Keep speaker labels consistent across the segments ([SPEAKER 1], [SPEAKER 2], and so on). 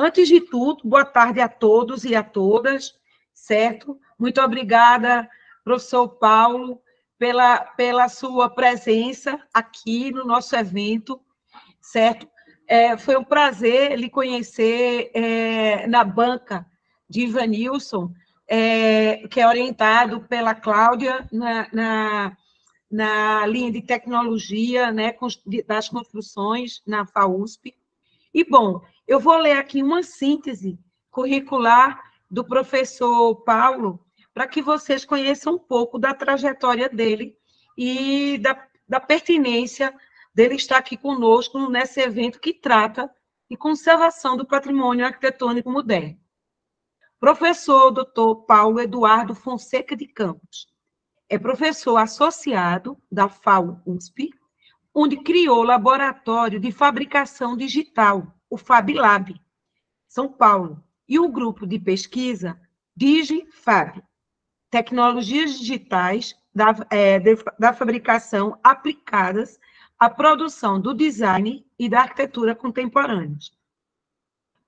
[SPEAKER 1] antes de tudo, boa tarde a todos e a todas, certo? Muito obrigada, professor Paulo, pela, pela sua presença aqui no nosso evento, certo? É, foi um prazer lhe conhecer é, na banca de Ivanilson, é, que é orientado pela Cláudia na, na, na linha de tecnologia né, das construções na FAUSP. E, bom, eu vou ler aqui uma síntese curricular do professor Paulo, para que vocês conheçam um pouco da trajetória dele e da, da pertinência dele estar aqui conosco nesse evento que trata de conservação do patrimônio arquitetônico moderno. Professor Dr. Paulo Eduardo Fonseca de Campos. É professor associado da FAO USP, onde criou o Laboratório de Fabricação Digital, o FabLab, São Paulo, e o grupo de pesquisa DigiFab, Tecnologias Digitais da, é, da Fabricação aplicadas a produção do design e da arquitetura contemporâneos.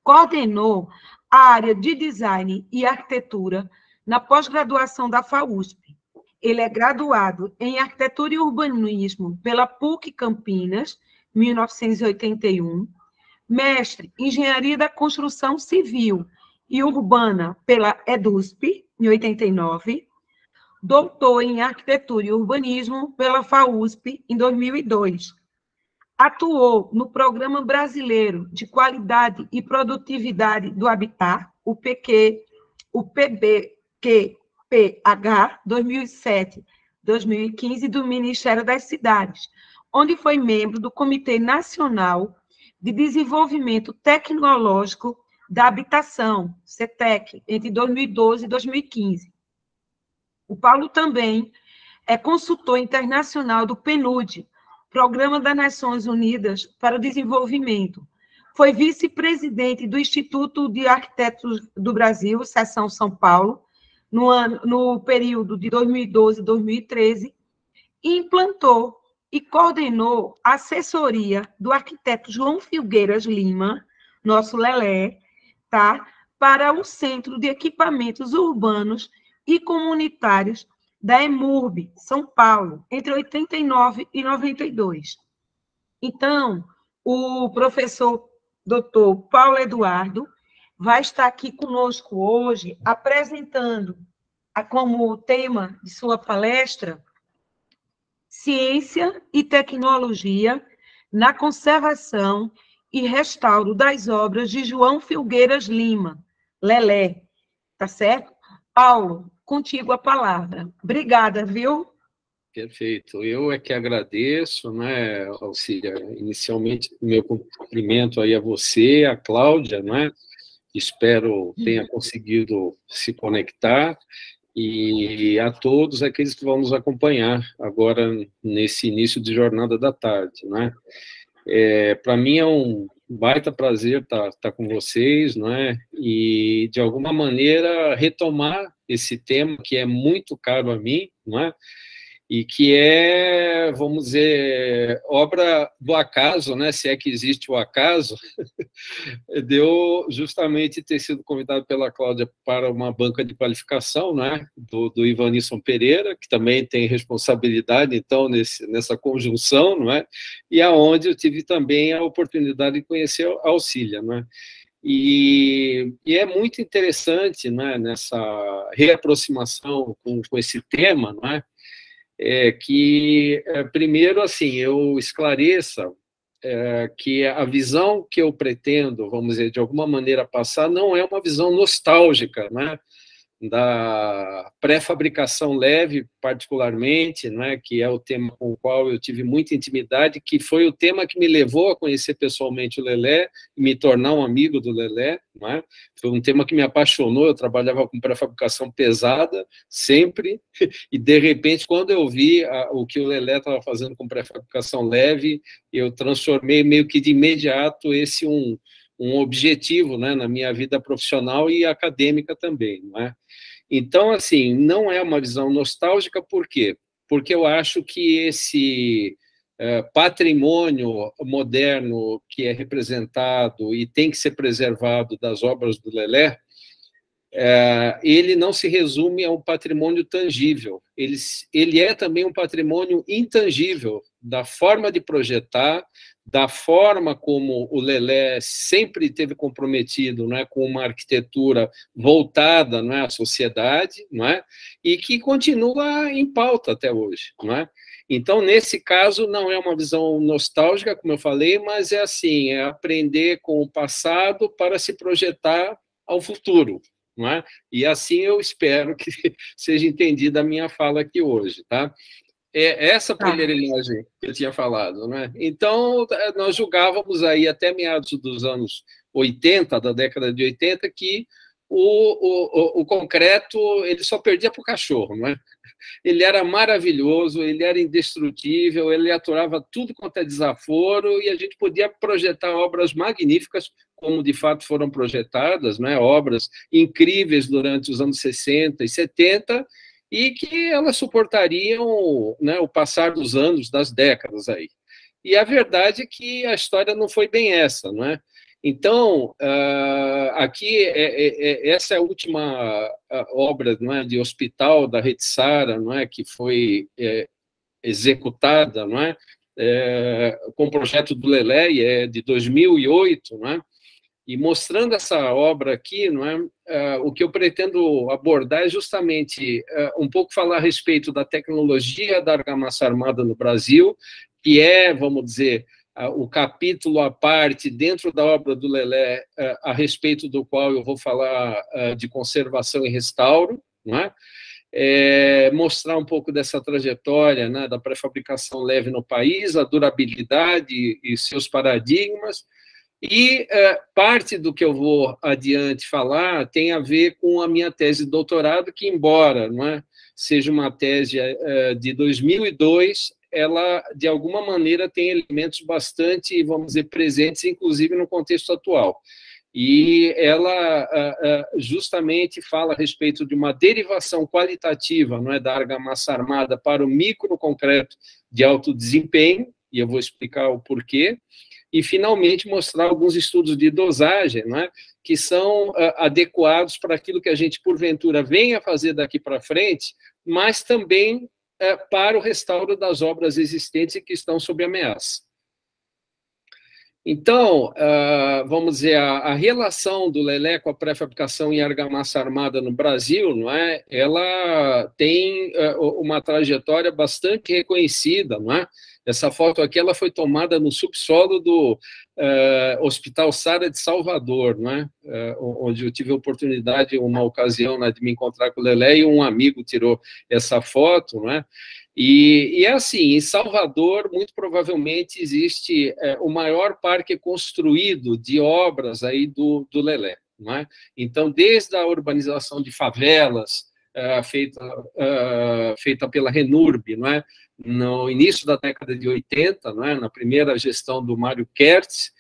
[SPEAKER 1] Coordenou a área de design e arquitetura na pós-graduação da FAUSP. Ele é graduado em arquitetura e urbanismo pela PUC Campinas, 1981, mestre em engenharia da construção civil e urbana pela EDUSP, em 89, doutor em arquitetura e urbanismo pela FAUSP em 2002. Atuou no Programa Brasileiro de Qualidade e Produtividade do Habitat, o PQ, o PBQPH 2007-2015 do Ministério das Cidades, onde foi membro do Comitê Nacional de Desenvolvimento Tecnológico da Habitação, CETEC, entre 2012 e 2015. O Paulo também é consultor internacional do PNUD, Programa das Nações Unidas para o Desenvolvimento. Foi vice-presidente do Instituto de Arquitetos do Brasil, Seção São Paulo, no, ano, no período de 2012 e 2013, e implantou e coordenou a assessoria do arquiteto João Filgueiras Lima, nosso Lelé, tá? para o Centro de Equipamentos Urbanos e comunitários da EMURB, São Paulo, entre 89 e 92. Então, o professor doutor Paulo Eduardo vai estar aqui conosco hoje, apresentando como tema de sua palestra Ciência e Tecnologia na Conservação e Restauro das Obras de João Filgueiras Lima, Lelé, tá certo? Paulo, contigo a palavra. Obrigada, viu?
[SPEAKER 2] Perfeito. Eu é que agradeço, né, Alcília, inicialmente meu cumprimento aí a você, a Cláudia, né? Espero tenha conseguido se conectar e a todos aqueles que vão nos acompanhar agora nesse início de jornada da tarde, né? É, Para mim é um baita prazer estar tá, tá com vocês, não é? E de alguma maneira retomar esse tema que é muito caro a mim, não é? E que é, vamos dizer, obra do acaso, né? Se é que existe o acaso, deu justamente ter sido convidado pela Cláudia para uma banca de qualificação, né? Do, do Ivanisson Pereira, que também tem responsabilidade, então, nesse, nessa conjunção, não é? E aonde eu tive também a oportunidade de conhecer a Auxília, não é? E, e, é muito interessante né, nessa reaproximação com, com esse tema, não é? que, é, primeiro, assim, eu esclareça é, que a visão que eu pretendo, vamos dizer, de alguma maneira passar, não é uma visão nostálgica, né? Da pré-fabricação leve, particularmente, né, que é o tema com o qual eu tive muita intimidade, que foi o tema que me levou a conhecer pessoalmente o Lelé e me tornar um amigo do Lelé. Né? Foi um tema que me apaixonou. Eu trabalhava com pré-fabricação pesada, sempre, e de repente, quando eu vi a, o que o Lelé estava fazendo com pré-fabricação leve, eu transformei meio que de imediato esse um um objetivo né, na minha vida profissional e acadêmica também, não é? Então, assim, não é uma visão nostálgica, por quê? Porque eu acho que esse é, patrimônio moderno que é representado e tem que ser preservado das obras do Lelé, é, ele não se resume a um patrimônio tangível, ele, ele é também um patrimônio intangível da forma de projetar, da forma como o Lelé sempre teve comprometido não é, com uma arquitetura voltada não é, à sociedade, não é, e que continua em pauta até hoje. Não é? Então, nesse caso, não é uma visão nostálgica, como eu falei, mas é assim, é aprender com o passado para se projetar ao futuro. Não é? E assim eu espero que seja entendida a minha fala aqui hoje, tá? É essa tá. primeira imagem que eu tinha falado, né? Então, nós julgávamos aí até meados dos anos 80, da década de 80, que o, o, o, concreto ele só perdia para o cachorro, não é? Ele era maravilhoso, ele era indestrutível, ele aturava tudo quanto é desaforo e a gente podia projetar obras magníficas como de fato foram projetadas, né? obras incríveis durante os anos 60 e 70, e que elas suportariam né, o passar dos anos, das décadas aí. E a verdade é que a história não foi bem essa, não é? Então, uh, aqui, é, é, é, essa é a última obra não é, de hospital da Rede Sara, não é, que foi executada, não é, é, com o projeto do Lelé, é de 2008, não é, e mostrando essa obra aqui, não é, uh, o que eu pretendo abordar é justamente uh, um pouco falar a respeito da tecnologia da argamassa armada no Brasil, que é, vamos dizer, uh, o capítulo à parte dentro da obra do Lelé, a respeito do qual eu vou falar de conservação e restauro, não é? É, mostrar um pouco dessa trajetória né, da pré-fabricação leve no país, a durabilidade e seus paradigmas, e é, parte do que eu vou adiante falar tem a ver com a minha tese de doutorado, que, embora não é, seja uma tese é, de 2002, ela, de alguma maneira, tem elementos bastante, vamos dizer, presentes, inclusive no contexto atual. E ela justamente fala a respeito de uma derivação qualitativa não é, da argamassa armada para o microconcreto de alto desempenho, e eu vou explicar o porquê, e, finalmente, mostrar alguns estudos de dosagem, né, que são uh, adequados para aquilo que a gente, porventura, venha fazer daqui para frente, mas também uh, para o restauro das obras existentes e que estão sob ameaça. Então, uh, vamos dizer, a, relação do Lelé com a pré-fabricação em argamassa armada no Brasil, não é? Ela tem uh, uma trajetória bastante reconhecida, não é? Essa foto aqui ela foi tomada no subsolo do uh, Hospital Sara de Salvador, né? Uh, onde eu tive a oportunidade, uma ocasião, né, de me encontrar com o Lelé e um amigo tirou essa foto, né? E, e é assim, em Salvador, muito provavelmente existe é, o maior parque construído de obras aí do, do Lelé. É? Então, desde a urbanização de favelas, uh, feita, uh, feita pela Renurb, não é? no início da década de 80, não é? na primeira gestão do Mário Kertz,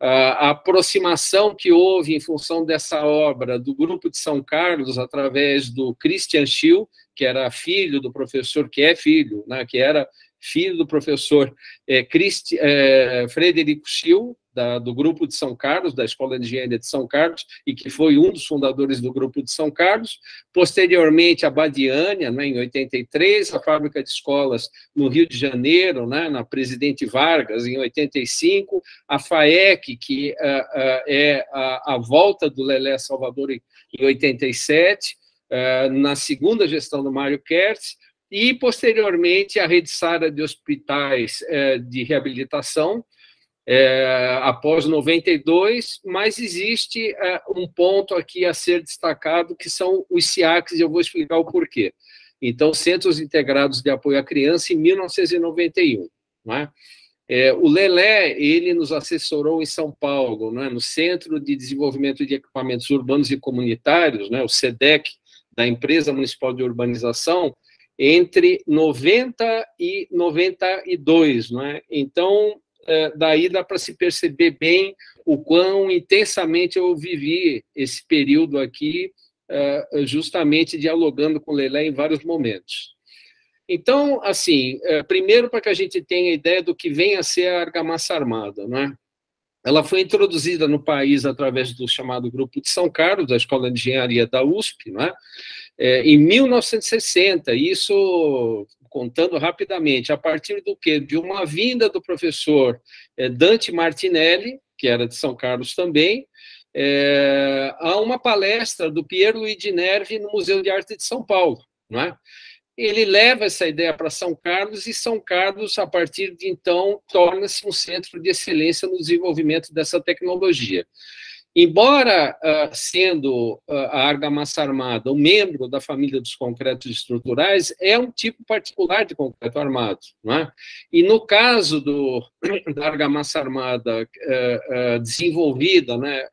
[SPEAKER 2] a aproximação que houve em função dessa obra do Grupo de São Carlos, através do Christian Schill, que era filho do professor, que é filho, né, que era filho do professor é, Christi, é, Frederico Schill, da, do Grupo de São Carlos, da Escola de Engenharia de São Carlos, e que foi um dos fundadores do Grupo de São Carlos. Posteriormente, a Badiânia, né, em 83, a fábrica de escolas no Rio de Janeiro, né, na Presidente Vargas, em 85, a FAEC, que uh, uh, é a, a, volta do Lelé Salvador em, em 87, uh, na segunda gestão do Mário Kertz, e, posteriormente, a Rede Sara de Hospitais de Reabilitação, é, após 92, mas existe é, um ponto aqui a ser destacado, que são os CIACs, e eu vou explicar o porquê. Então, Centros Integrados de Apoio à Criança, em 1991. Não é? O Lelé, ele nos assessorou em São Paulo, é? no Centro de Desenvolvimento de Equipamentos Urbanos e Comunitários, é? o SEDEC, da Empresa Municipal de Urbanização, entre 90 e 92, não é? Então, daí dá para se perceber bem o quão intensamente eu vivi esse período aqui, é, justamente dialogando com Lelé em vários momentos. Então, assim, é, primeiro para que a gente tenha ideia do que vem a ser a argamassa armada, né? Ela foi introduzida no país através do chamado Grupo de São Carlos, da Escola de Engenharia da USP, né? É, em 1960. Isso, contando rapidamente, a partir do quê? De uma vinda do professor é, Dante Martinelli, que era de São Carlos também, é, a uma palestra do Piero Luigi Nervi no Museu de Arte de São Paulo, não é? ele leva essa ideia para São Carlos e São Carlos, a partir de então, torna-se um centro de excelência no desenvolvimento dessa tecnologia. Embora uh, sendo uh, a argamassa armada um membro da família dos concretos estruturais, é um tipo particular de concreto armado. É? E no caso do, da argamassa armada uh, desenvolvida né,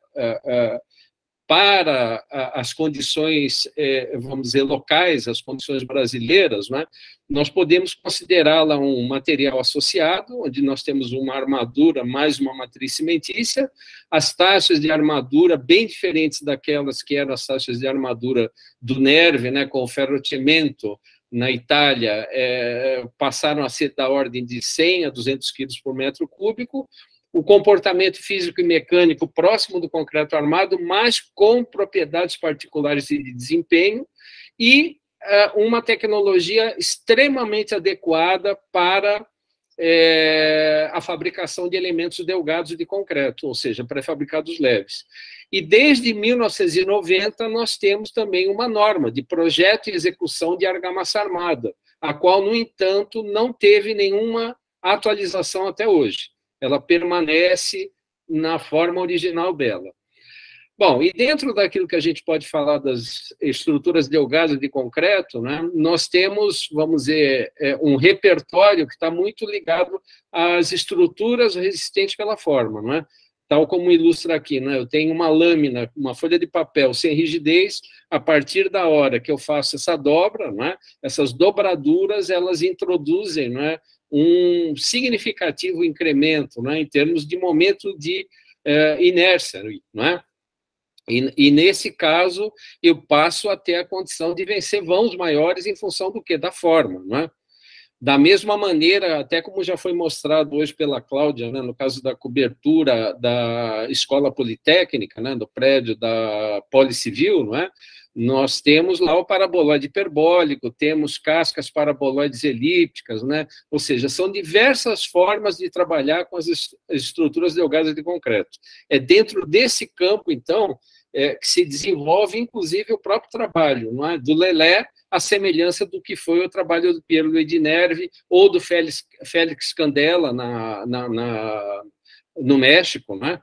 [SPEAKER 2] para as condições, é, vamos dizer, locais, as condições brasileiras, né, nós podemos considerá-la um material associado, onde nós temos uma armadura mais uma matriz cimentícia, as taxas de armadura bem diferentes daquelas que eram as taxas de armadura do Nerve, né, com o ferrocimento, na Itália, é, passaram a ser da ordem de 100 a 200 quilos por metro cúbico, o comportamento físico e mecânico próximo do concreto armado, mas com propriedades particulares de desempenho e uh, uma tecnologia extremamente adequada para é, a fabricação de elementos delgados de concreto, ou seja, pré-fabricados leves. E desde 1990 nós temos também uma norma de projeto e execução de argamassa armada, a qual, no entanto, não teve nenhuma atualização até hoje ela permanece na forma original dela. Bom, e dentro daquilo que a gente pode falar das estruturas delgadas de concreto, né, nós temos, vamos dizer, é, um repertório que está muito ligado às estruturas resistentes pela forma, não é? tal como ilustra aqui, né? eu tenho uma lâmina, uma folha de papel sem rigidez, a partir da hora que eu faço essa dobra, né? essas dobraduras, elas introduzem né? Um significativo incremento né, em termos de momento de uh, inércia, não é? E, e, nesse caso, eu passo a ter a condição de vencer vãos maiores em função do que? Da forma, não é? Da mesma maneira, até como já foi mostrado hoje pela Cláudia, né, no caso da cobertura da escola politécnica, né, do prédio da Policivil, não é? Nós temos lá o paraboloide hiperbólico, temos cascas paraboloides elípticas, né? ou seja, são diversas formas de trabalhar com as estruturas delgadas de concreto. É dentro desse campo, então, é, que se desenvolve, inclusive, o próprio trabalho não é? do Lelé, a semelhança do que foi o trabalho do Piero Nerve ou do Félix, Félix Candela na, na, na no México, né?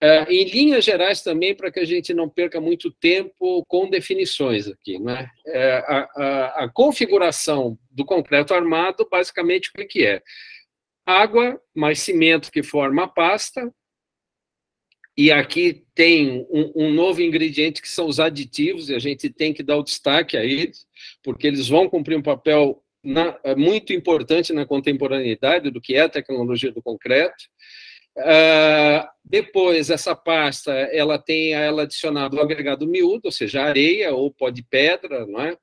[SPEAKER 2] Uh, em linhas gerais também, para que a gente não perca muito tempo com definições aqui, né? É, a, a, a, configuração do concreto armado, basicamente, o que é? Água mais cimento que forma a pasta, e aqui tem um, um, novo ingrediente que são os aditivos, e a gente tem que dar o destaque a eles, porque eles vão cumprir um papel na, muito importante na contemporaneidade do que é a tecnologia do concreto. Uh, depois, essa pasta, ela tem ela adicionado o agregado miúdo, ou seja, areia ou pó de pedra, não é?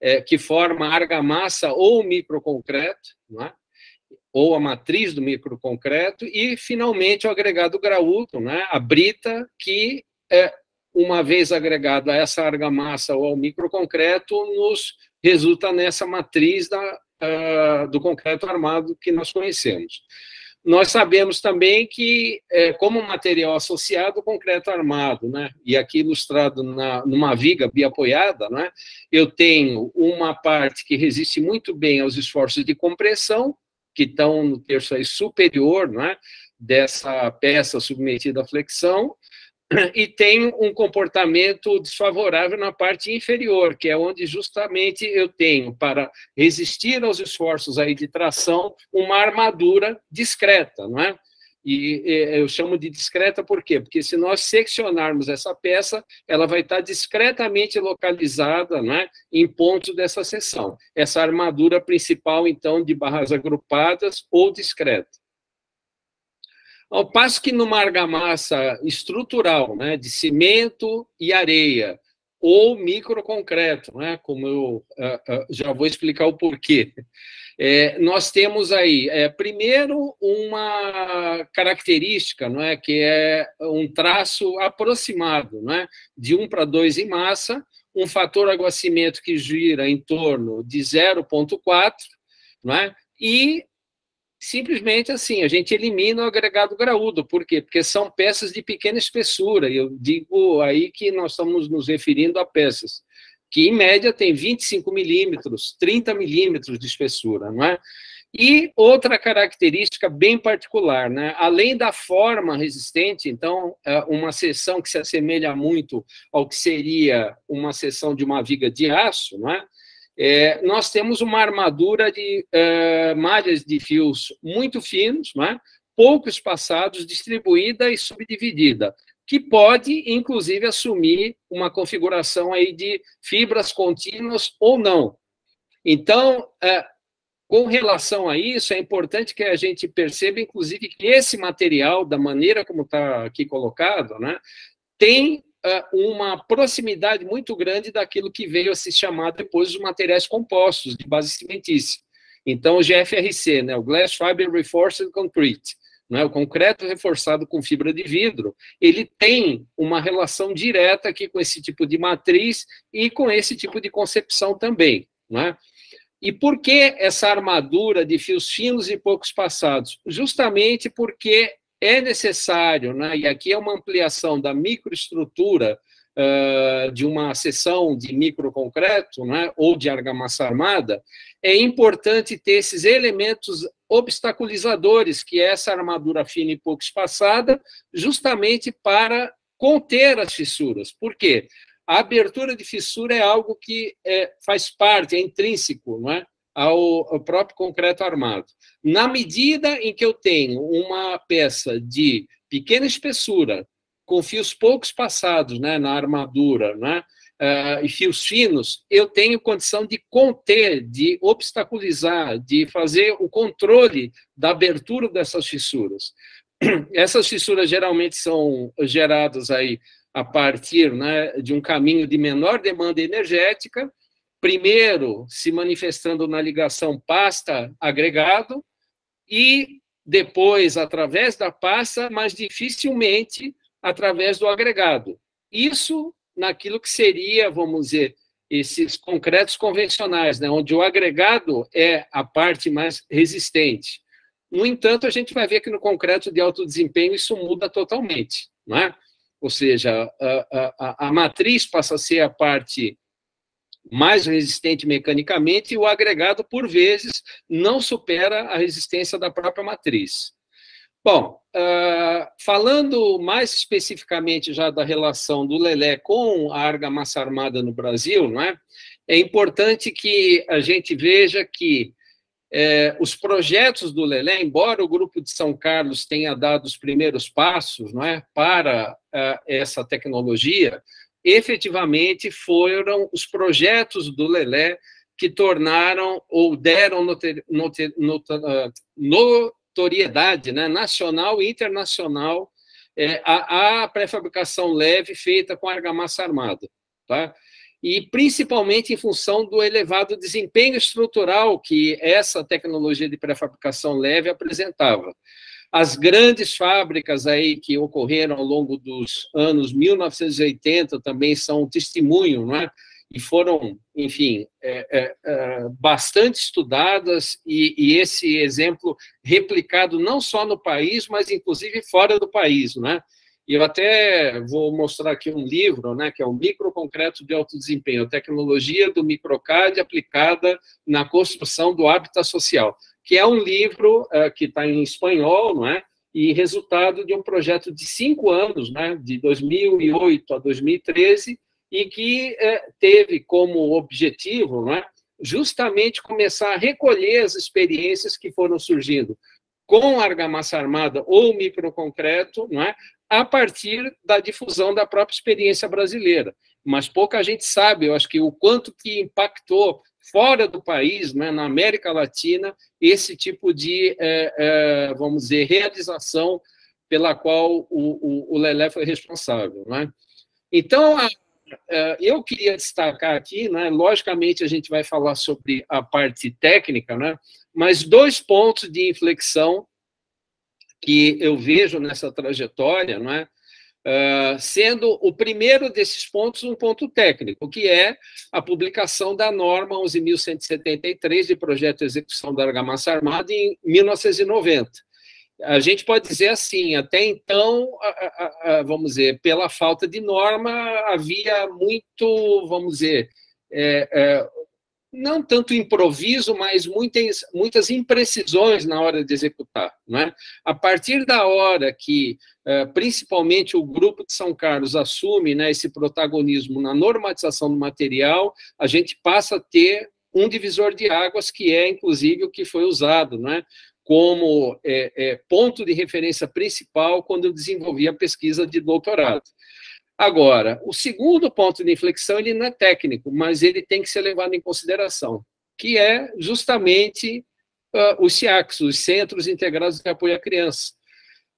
[SPEAKER 2] é que forma argamassa ou microconcreto, não é? ou a matriz do microconcreto, e, finalmente, o agregado graúdo, né? a brita, que, é, uma vez agregado a essa argamassa ou ao microconcreto, nos resulta nessa matriz da, uh, do concreto armado que nós conhecemos. Nós sabemos também que, é, como material associado, concreto armado, né? e aqui ilustrado na, numa viga biapoiada, né? eu tenho uma parte que resiste muito bem aos esforços de compressão, que estão no terço superior né? dessa peça submetida à flexão, e tem um comportamento desfavorável na parte inferior, que é onde justamente eu tenho, para resistir aos esforços aí de tração, uma armadura discreta, não é? E eu chamo de discreta por quê? Porque se nós seccionarmos essa peça, ela vai estar discretamente localizada né, em pontos dessa seção. Essa armadura principal, então, de barras agrupadas ou discreta. Ao passo que numa argamassa estrutural, né, de cimento e areia, ou microconcreto, né? como eu uh, uh, já vou explicar o porquê. É, nós temos aí, é, primeiro, uma característica, não é, que é um traço aproximado, não é, de 1 para 2 em massa, um fator aguacimento que gira em torno de 0,4, não é, e simplesmente assim, a gente elimina o agregado graúdo. Por quê? Porque são peças de pequena espessura, eu digo aí que nós estamos nos referindo a peças que, em média, tem 25 milímetros, 30 milímetros de espessura, não é? E outra característica bem particular, né? além da forma resistente, então, é uma seção que se assemelha muito ao que seria uma seção de uma viga de aço, não é? É, nós temos uma armadura de é, malhas de fios muito finos, né? pouco espaçados, distribuída e subdividida, que pode, inclusive, assumir uma configuração aí de fibras contínuas ou não. Então, é, com relação a isso, é importante que a gente perceba, inclusive, que esse material, da maneira como está aqui colocado, né, tem uma proximidade muito grande daquilo que veio a se chamar depois os materiais compostos de base cimentícia. Então, o GFRC, né, o Glass Fiber Reinforced Concrete, né, o concreto reforçado com fibra de vidro, ele tem uma relação direta aqui com esse tipo de matriz e com esse tipo de concepção também. Né? E por que essa armadura de fios finos e poucos passados? Justamente porque é necessário, né, e aqui é uma ampliação da microestrutura uh, de uma seção de microconcreto né, ou de argamassa armada, é importante ter esses elementos obstaculizadores, que é essa armadura fina e pouco espaçada, justamente para conter as fissuras. Por quê? A abertura de fissura é algo que é, faz parte, é intrínseco, não é? Ao, ao próprio concreto armado. Na medida em que eu tenho uma peça de pequena espessura, com fios poucos passados né, na armadura, né, uh, e fios finos, eu tenho condição de conter, de obstaculizar, de fazer o controle da abertura dessas fissuras. Essas fissuras geralmente são geradas aí a partir né, de um caminho de menor demanda energética, primeiro se manifestando na ligação pasta-agregado e depois através da pasta, mas dificilmente através do agregado. Isso naquilo que seria, vamos dizer, esses concretos convencionais, né, onde o agregado é a parte mais resistente. No entanto, a gente vai ver que no concreto de alto desempenho isso muda totalmente, é? Ou seja, a, a, a matriz passa a ser a parte mais resistente mecanicamente, e o agregado, por vezes, não supera a resistência da própria matriz. Bom, uh, falando mais especificamente já da relação do Lelé com a argamassa armada no Brasil, não é? é importante que a gente veja que é, os projetos do Lelé, embora o Grupo de São Carlos tenha dado os primeiros passos não é, para uh, essa tecnologia, efetivamente foram os projetos do Lelé que tornaram ou deram ah, notoriedade né, nacional e internacional é, a, a pré-fabricação leve feita com argamassa armada. Tá? E principalmente em função do elevado desempenho estrutural que essa tecnologia de pré-fabricação leve apresentava. As grandes fábricas aí que ocorreram ao longo dos anos 1980 também são testemunho, não é? E foram, enfim, é, é, é, bastante estudadas e, e, esse exemplo replicado não só no país, mas inclusive fora do país, né? Eu até vou mostrar aqui um livro, né, que é o Microconcreto de Alto Desempenho, tecnologia do microcad aplicada na construção do hábitat social que é um livro uh, que está em espanhol, não é? E resultado de um projeto de cinco anos, né? De 2008 a 2013, e que uh, teve como objetivo, não é? Justamente começar a recolher as experiências que foram surgindo com argamassa armada ou microconcreto, não é? a partir da difusão da própria experiência brasileira. Mas pouca gente sabe, eu acho que o quanto que impactou fora do país, né, na América Latina, esse tipo de, é, é, vamos dizer, realização pela qual o, o, o Lelé foi responsável. Né? Então, a, eu queria destacar aqui, né, logicamente a gente vai falar sobre a parte técnica, né, mas dois pontos de inflexão que eu vejo nessa trajetória, não é? Uh, sendo o primeiro desses pontos um ponto técnico, que é a publicação da norma 11.173 de projeto de execução da argamassa armada em 1990. A gente pode dizer assim, até então, vamos dizer, pela falta de norma, havia muito, vamos dizer, é, é, não tanto improviso, mas muitas, muitas imprecisões na hora de executar. Né? A partir da hora que, é, principalmente, o Grupo de São Carlos assume né, esse protagonismo na normatização do material, a gente passa a ter um divisor de águas, que é, inclusive, o que foi usado né, como é, é, ponto de referência principal quando eu desenvolvi a pesquisa de doutorado. Agora, o segundo ponto de inflexão ele não é técnico, mas ele tem que ser levado em consideração, que é justamente uh, os CIACs, os Centros Integrados de Apoio à Criança.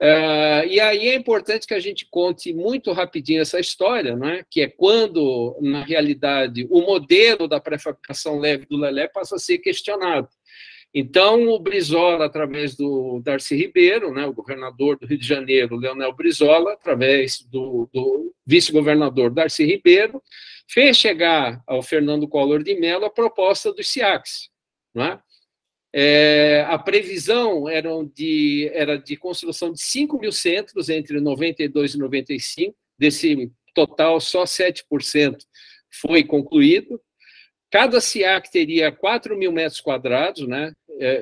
[SPEAKER 2] Uh, e aí é importante que a gente conte muito rapidinho essa história, né? que é quando, na realidade, o modelo da pré-fabricação leve do Lelé passa a ser questionado. Então, o Brizola, através do Darcy Ribeiro, né, o governador do Rio de Janeiro, Leonel Brizola, através do, do vice-governador Darcy Ribeiro, fez chegar ao Fernando Collor de Mello a proposta dos SIACs. Né? É, a previsão era de, era de construção de 5 mil centros entre 92 e 95, desse total, só 7% foi concluído. Cada SIAC teria 4 mil metros quadrados, né,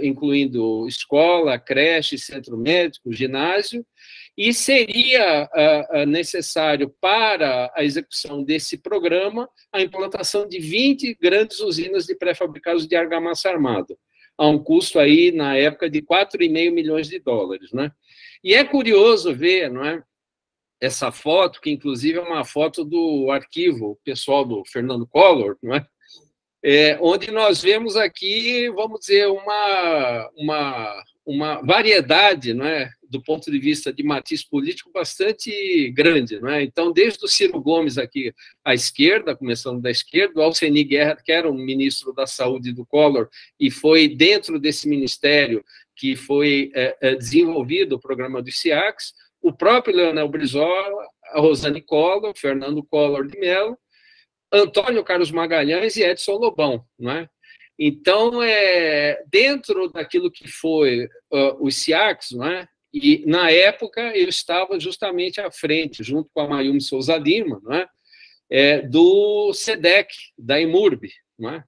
[SPEAKER 2] incluindo escola, creche, centro médico, ginásio, e seria necessário para a execução desse programa a implantação de 20 grandes usinas de pré-fabricados de argamassa armada, a um custo aí, na época, de 4,5 milhões de dólares. Né? E é curioso ver não é, essa foto, que inclusive é uma foto do arquivo pessoal do Fernando Collor, não é? É, onde nós vemos aqui, vamos dizer, uma, uma, uma variedade, não é, do ponto de vista de matiz político bastante grande, não é? Então, desde o Ciro Gomes aqui à esquerda, começando da esquerda, o Alceni Guerra, que era o ministro da Saúde do Collor, e foi dentro desse ministério que foi é, é, desenvolvido o programa dos SIACs, o próprio Leonel Brizola, a Rosane Collor, Fernando Collor de Mello, Antônio Carlos Magalhães e Edson Lobão, não é? Então, é, dentro daquilo que foi uh, os SIACs, não é? e na época eu estava justamente à frente, junto com a Mayumi Souza Lima, não é? É, do SEDEC, da EMURB. Não é?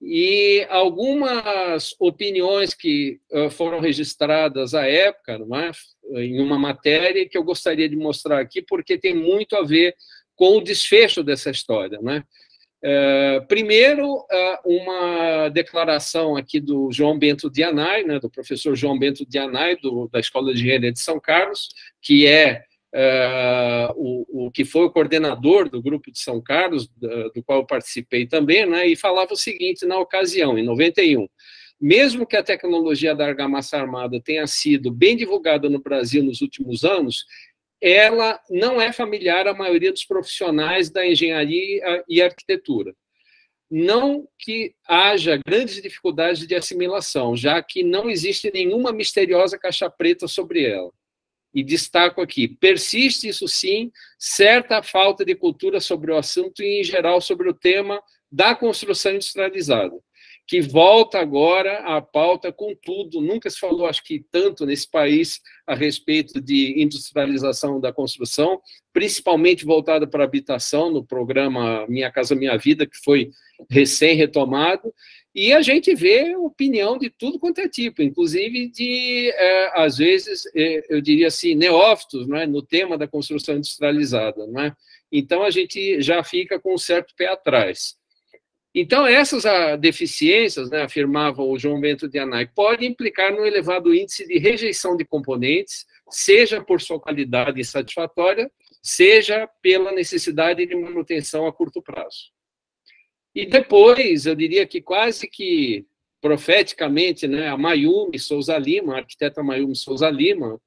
[SPEAKER 2] E algumas opiniões que uh, foram registradas à época, não é? em uma matéria que eu gostaria de mostrar aqui, porque tem muito a ver com o desfecho dessa história. Né? É, primeiro, é, uma declaração aqui do João Bento Dianai, né, do professor João Bento Dianai, do, da Escola de Engenharia de São Carlos, que é, é o, o, que foi o coordenador do grupo de São Carlos, do, do qual eu participei também, né, e falava o seguinte na ocasião, em 91, mesmo que a tecnologia da argamassa armada tenha sido bem divulgada no Brasil nos últimos anos, ela não é familiar à maioria dos profissionais da engenharia e arquitetura. Não que haja grandes dificuldades de assimilação, já que não existe nenhuma misteriosa caixa preta sobre ela. E destaco aqui: persiste, isso sim, certa falta de cultura sobre o assunto e, em geral, sobre o tema da construção industrializada que volta agora à pauta com tudo. Nunca se falou, acho que tanto nesse país, a respeito de industrialização da construção, principalmente voltada para a habitação, no programa Minha Casa Minha Vida, que foi recém-retomado. E a gente vê opinião de tudo quanto é tipo, inclusive de, é, às vezes, é, eu diria assim, neófitos não é? no tema da construção industrializada. Não é? Então, a gente já fica com um certo pé atrás. Então, essas ah, deficiências, né, afirmava o João Bento de Anai, podem implicar no elevado índice de rejeição de componentes, seja por sua qualidade insatisfatória, seja pela necessidade de manutenção a curto prazo. E depois, eu diria que quase que profeticamente, né, a Mayumi Souza Lima, a arquiteta Mayumi Souza Lima,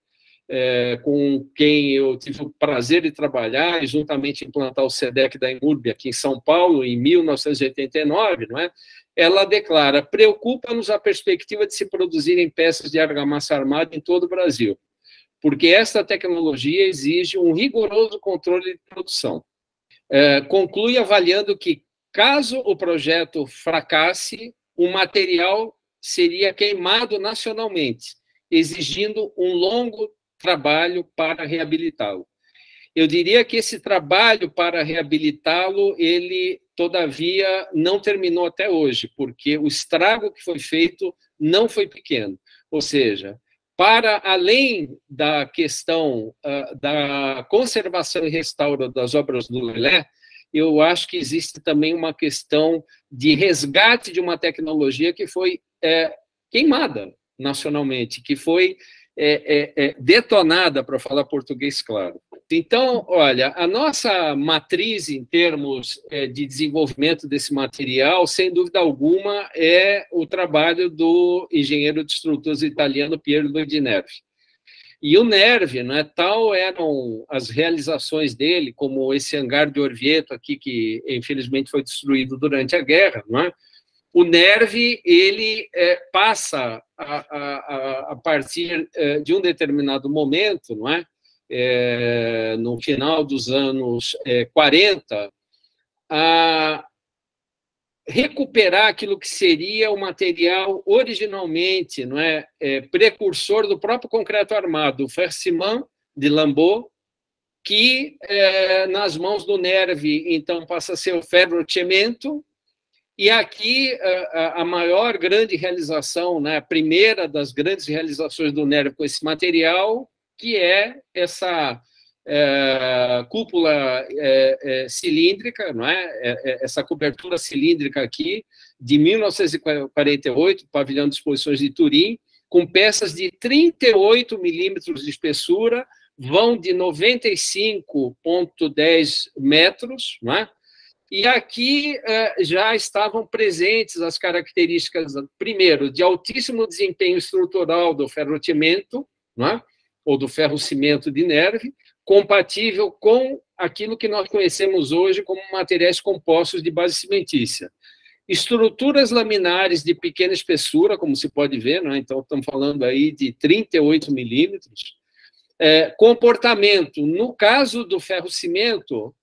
[SPEAKER 2] é, com quem eu tive o prazer de trabalhar e juntamente implantar o SEDEC da Imurb aqui em São Paulo, em 1989, não é? ela declara: preocupa-nos a perspectiva de se produzirem peças de argamassa armada em todo o Brasil, porque esta tecnologia exige um rigoroso controle de produção. É, conclui avaliando que, caso o projeto fracasse, o material seria queimado nacionalmente, exigindo um longo trabalho para reabilitá-lo. Eu diria que esse trabalho para reabilitá-lo, ele todavia não terminou até hoje, porque o estrago que foi feito não foi pequeno. Ou seja, para além da questão uh, da conservação e restauro das obras do Lelé, eu acho que existe também uma questão de resgate de uma tecnologia que foi é, queimada nacionalmente, que foi é, é, é, detonada, para falar português claro. Então, olha, a nossa matriz em termos é, de desenvolvimento desse material, sem dúvida alguma, é o trabalho do engenheiro de estruturas italiano Piero Luigi Nervi. E o Nervi, né, tal eram as realizações dele, como esse hangar de Orvieto aqui, que infelizmente foi destruído durante a guerra, não é? O NERV ele é, passa a, a, a partir é, de um determinado momento, não é? é no final dos anos 40, é, a recuperar aquilo que seria o material originalmente, não é, é precursor do próprio concreto armado, o Ferciman de Lambeau, que nas mãos do Nervi, então passa a ser o ferro-cemento, e aqui a maior grande realização, né, a primeira das grandes realizações do NER com esse material, que é essa é, cúpula é, é, cilíndrica, não é? é? é essa cobertura cilíndrica aqui, de 1948, pavilhão de exposições de Turim, com peças de 38 milímetros de espessura, vão de 95,10 metros, não é? E aqui eh, já estavam presentes as características, primeiro, de altíssimo desempenho estrutural do ferro-cimento, é? ou do ferro-cimento de Nerve, compatível com aquilo que nós conhecemos hoje como materiais compostos de base cimentícia. Estruturas laminares de pequena espessura, como se pode ver, é? então estamos falando aí de 38 milímetros. É, comportamento, no caso do ferro-cimento,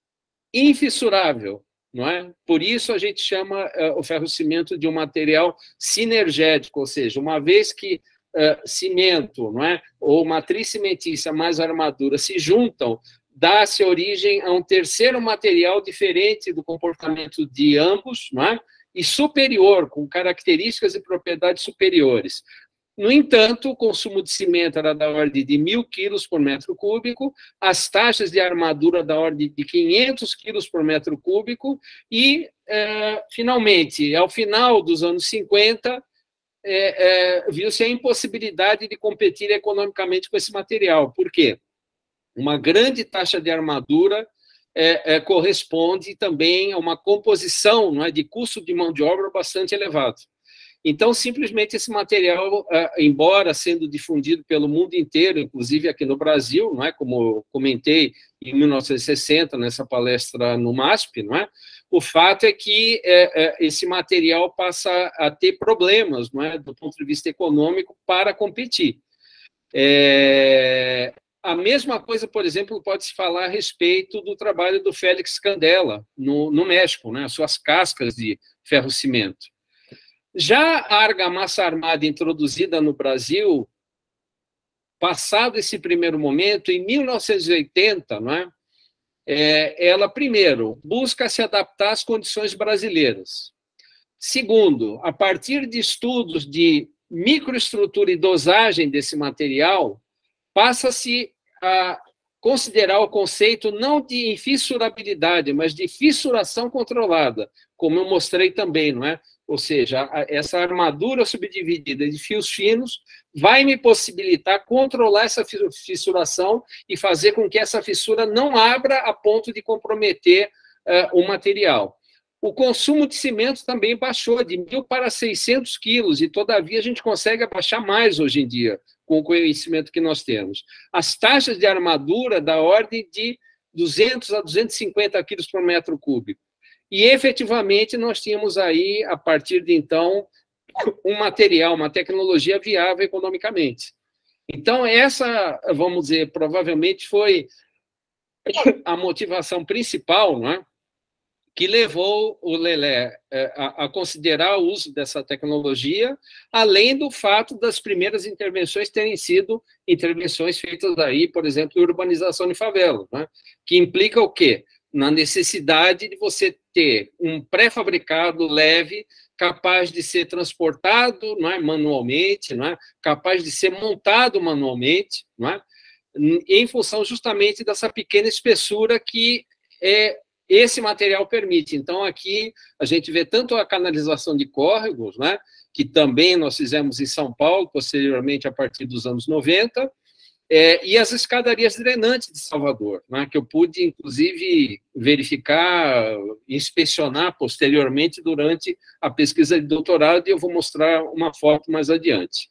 [SPEAKER 2] infissurável, não é? Por isso a gente chama uh, o ferro-cimento de um material sinergético, ou seja, uma vez que uh, cimento, não é, ou matriz cimentícia mais armadura se juntam, dá-se origem a um terceiro material diferente do comportamento de ambos, não é? E superior, com características e propriedades superiores. No entanto, o consumo de cimento era da ordem de mil quilos por metro cúbico, as taxas de armadura da ordem de 500 quilos por metro cúbico, e, é, finalmente, ao final dos anos 50, é, é, viu-se a impossibilidade de competir economicamente com esse material. Por quê? Uma grande taxa de armadura corresponde também a uma composição não é, de custo de mão de obra bastante elevado. Então, simplesmente esse material, ah, embora sendo difundido pelo mundo inteiro, inclusive aqui no Brasil, não é? como eu comentei em 1960 nessa palestra no MASP, não é? O fato é que é, é, esse material passa a ter problemas, não é, do ponto de vista econômico, para competir. É, a mesma coisa, por exemplo, pode se falar a respeito do trabalho do Félix Candela no, no México, né? As suas cascas de ferro-cimento. Já a argamassa armada introduzida no Brasil, passado esse primeiro momento, em 1980, não é? É, ela, primeiro, busca se adaptar às condições brasileiras. Segundo, a partir de estudos de microestrutura e dosagem desse material, passa-se a considerar o conceito não de infissurabilidade, mas de fissuração controlada, como eu mostrei também, não é? Ou seja, essa armadura subdividida de fios finos vai me possibilitar controlar essa fissuração e fazer com que essa fissura não abra a ponto de comprometer uh, o material. O consumo de cimento também baixou de mil para 600 quilos, e todavia a gente consegue abaixar mais hoje em dia, com o conhecimento que nós temos. As taxas de armadura da ordem de 200 a 250 quilos por metro cúbico. E, efetivamente, nós tínhamos aí, a partir de então, um material, uma tecnologia viável economicamente. Então, essa, vamos dizer, provavelmente foi a motivação principal, não é? que levou o Lelé é, a, considerar o uso dessa tecnologia, além do fato das primeiras intervenções terem sido intervenções feitas aí, por exemplo, urbanização de favela, né? que implica o quê? Na necessidade de você ter um pré-fabricado leve, capaz de ser transportado não é, manualmente, não é, capaz de ser montado manualmente, não é, em função justamente dessa pequena espessura que é esse material permite. Então, aqui a gente vê tanto a canalização de córregos, né, que também nós fizemos em São Paulo, posteriormente a partir dos anos 90, é, e as escadarias drenantes de Salvador, né, que eu pude, inclusive, verificar, inspecionar posteriormente durante a pesquisa de doutorado, e eu vou mostrar uma foto mais adiante.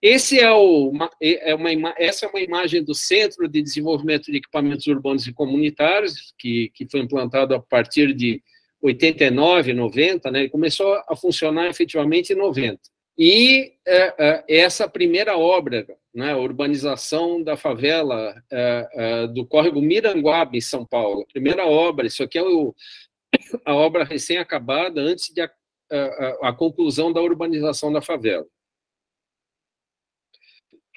[SPEAKER 2] Esse é o, é uma, essa é uma imagem do Centro de Desenvolvimento de Equipamentos Urbanos e Comunitários, que, que foi implantado a partir de 89, 90, né? Começou a funcionar efetivamente em 90. E é, é, essa primeira obra, né, urbanização da favela é, do córrego Miranguaba, em São Paulo, primeira obra, isso aqui é o, a obra recém-acabada antes de a, a, a conclusão da urbanização da favela.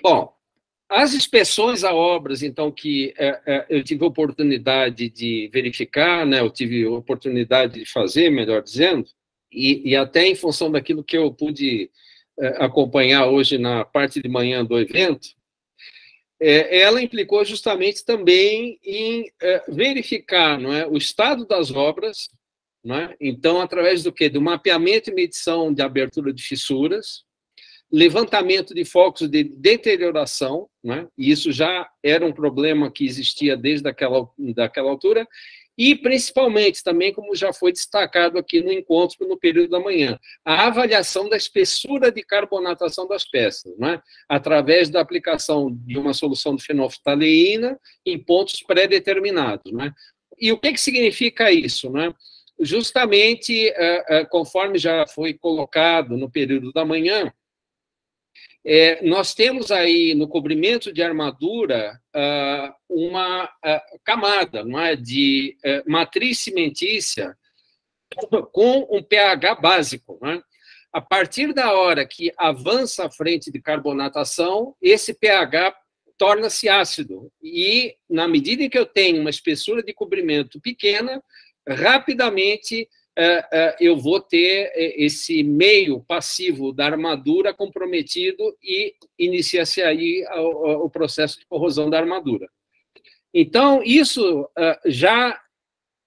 [SPEAKER 2] Bom, as inspeções a obras, então, que é, é, eu tive oportunidade de verificar, né, eu tive oportunidade de fazer, melhor dizendo, e, e até em função daquilo que eu pude acompanhar hoje na parte de manhã do evento, é, ela implicou justamente também em é, verificar não é, o estado das obras, não é? então, através do quê? Do mapeamento e medição de abertura de fissuras, levantamento de focos de deterioração, né? e isso já era um problema que existia desde aquela, daquela altura, e principalmente também, como já foi destacado aqui no encontro no período da manhã, a avaliação da espessura de carbonatação das peças, né? através da aplicação de uma solução de fenolftaleína em pontos pré-determinados. Né? E o que, que significa isso? Né? Justamente, eh, eh, conforme já foi colocado no período da manhã, é, nós temos aí no cobrimento de armadura uh, uma uh, camada não é, de uh, matriz cimentícia com um pH básico. Não é? A partir da hora que avança a frente de carbonatação, esse pH torna-se ácido. E, na medida em que eu tenho uma espessura de cobrimento pequena, rapidamente eu vou ter é, esse meio passivo da armadura comprometido e inicia-se aí o processo de corrosão da armadura. Então, isso já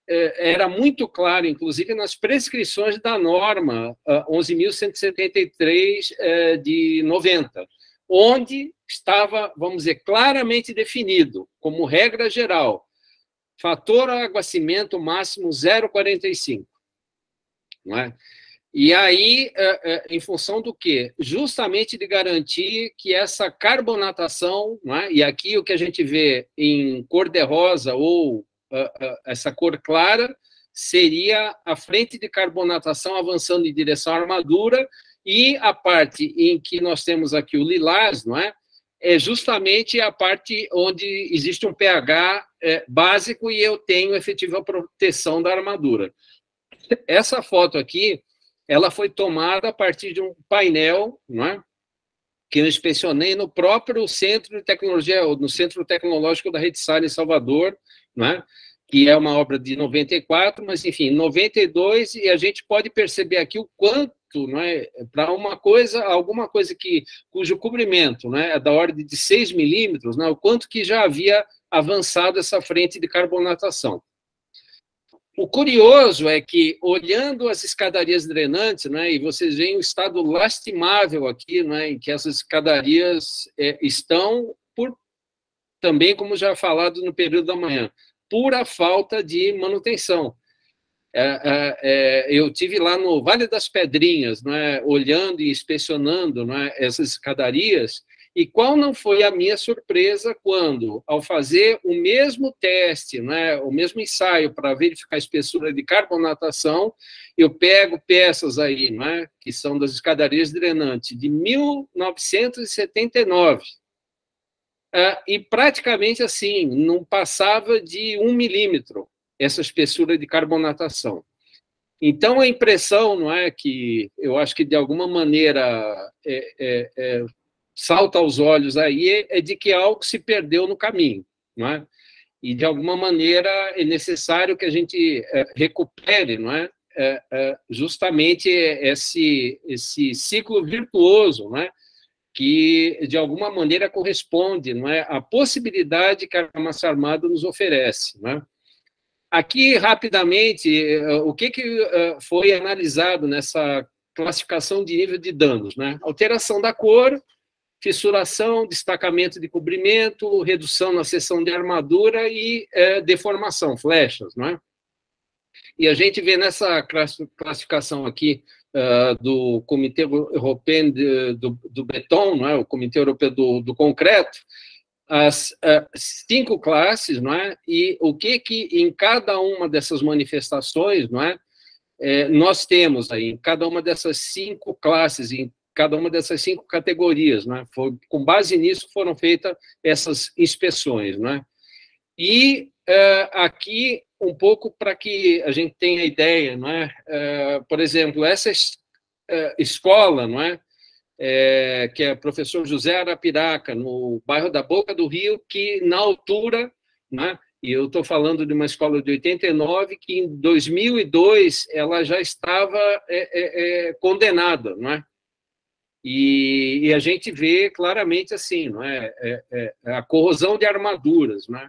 [SPEAKER 2] era muito claro, inclusive nas prescrições da norma 11.173 de 90, onde estava, vamos dizer, claramente definido, como regra geral, fator aguacimento máximo 0,45 não é? E aí, é, é, em função do quê? Justamente de garantir que essa carbonatação, é? e aqui o que a gente vê em cor de rosa ou uh, essa cor clara, seria a frente de carbonatação avançando em direção à armadura, e a parte em que nós temos aqui o lilás, não é? É justamente a parte onde existe um pH é, básico e eu tenho efetiva proteção da armadura. Essa foto aqui, ela foi tomada a partir de um painel, não é? que eu inspecionei no próprio Centro de Tecnologia, no Centro Tecnológico da Rede Sala em Salvador, é? que é uma obra de 94, mas, enfim, 92, e a gente pode perceber aqui o quanto, é, para uma coisa, alguma coisa que, cujo cobrimento é, é da ordem de 6 milímetros, o quanto que já havia avançado essa frente de carbonatação. O curioso é que, olhando as escadarias drenantes, né, e vocês veem o estado lastimável aqui, né, em que essas escadarias é, estão, por também, como já falado no período da manhã, pura falta de manutenção. É, é, é eu tive lá no Vale das Pedrinhas, né, olhando e inspecionando né, essas escadarias, E qual não foi a minha surpresa quando, ao fazer o mesmo teste, né, o mesmo ensaio para verificar a espessura de carbonatação, eu pego peças aí, né, que são das escadarias drenantes de 1979, uh, e praticamente assim, não passava de um milímetro essa espessura de carbonatação. Então, a impressão, não é, que eu acho que de alguma maneira é, é, é, salta aos olhos aí é de que algo se perdeu no caminho, não é? E de alguma maneira é necessário que a gente é, recupere, não é? é, é justamente esse esse ciclo virtuoso, não é? Que de alguma maneira corresponde, não é, à possibilidade que a massa armada nos oferece, não é? Aqui, rapidamente, o que, que foi analisado nessa classificação de nível de danos? Né? Alteração da cor, fissuração, destacamento de cobrimento, redução na seção de armadura e é, deformação, flechas, não é? E a gente vê nessa classificação aqui uh, do Comitê Europeu de, do, do Beton, não é? o Comitê Europeu do, do Concreto, as uh, cinco classes, não é? E o que que em cada uma dessas manifestações, não é? é nós temos aí, em cada uma dessas cinco classes, em cada uma dessas cinco categorias, né? Foi, com base nisso foram feitas essas inspeções, né? E uh, aqui um pouco para que a gente tenha ideia, não é? Uh, por exemplo, essa uh, escola, não é? é? que é professor José Arapiraca, no bairro da Boca do Rio, que na altura, né, e eu estou falando de uma escola de 89, que em 2002 ela já estava é, é, condenada, não é? E, e, a gente vê claramente assim, não é? é, é, é a corrosão de armaduras, né?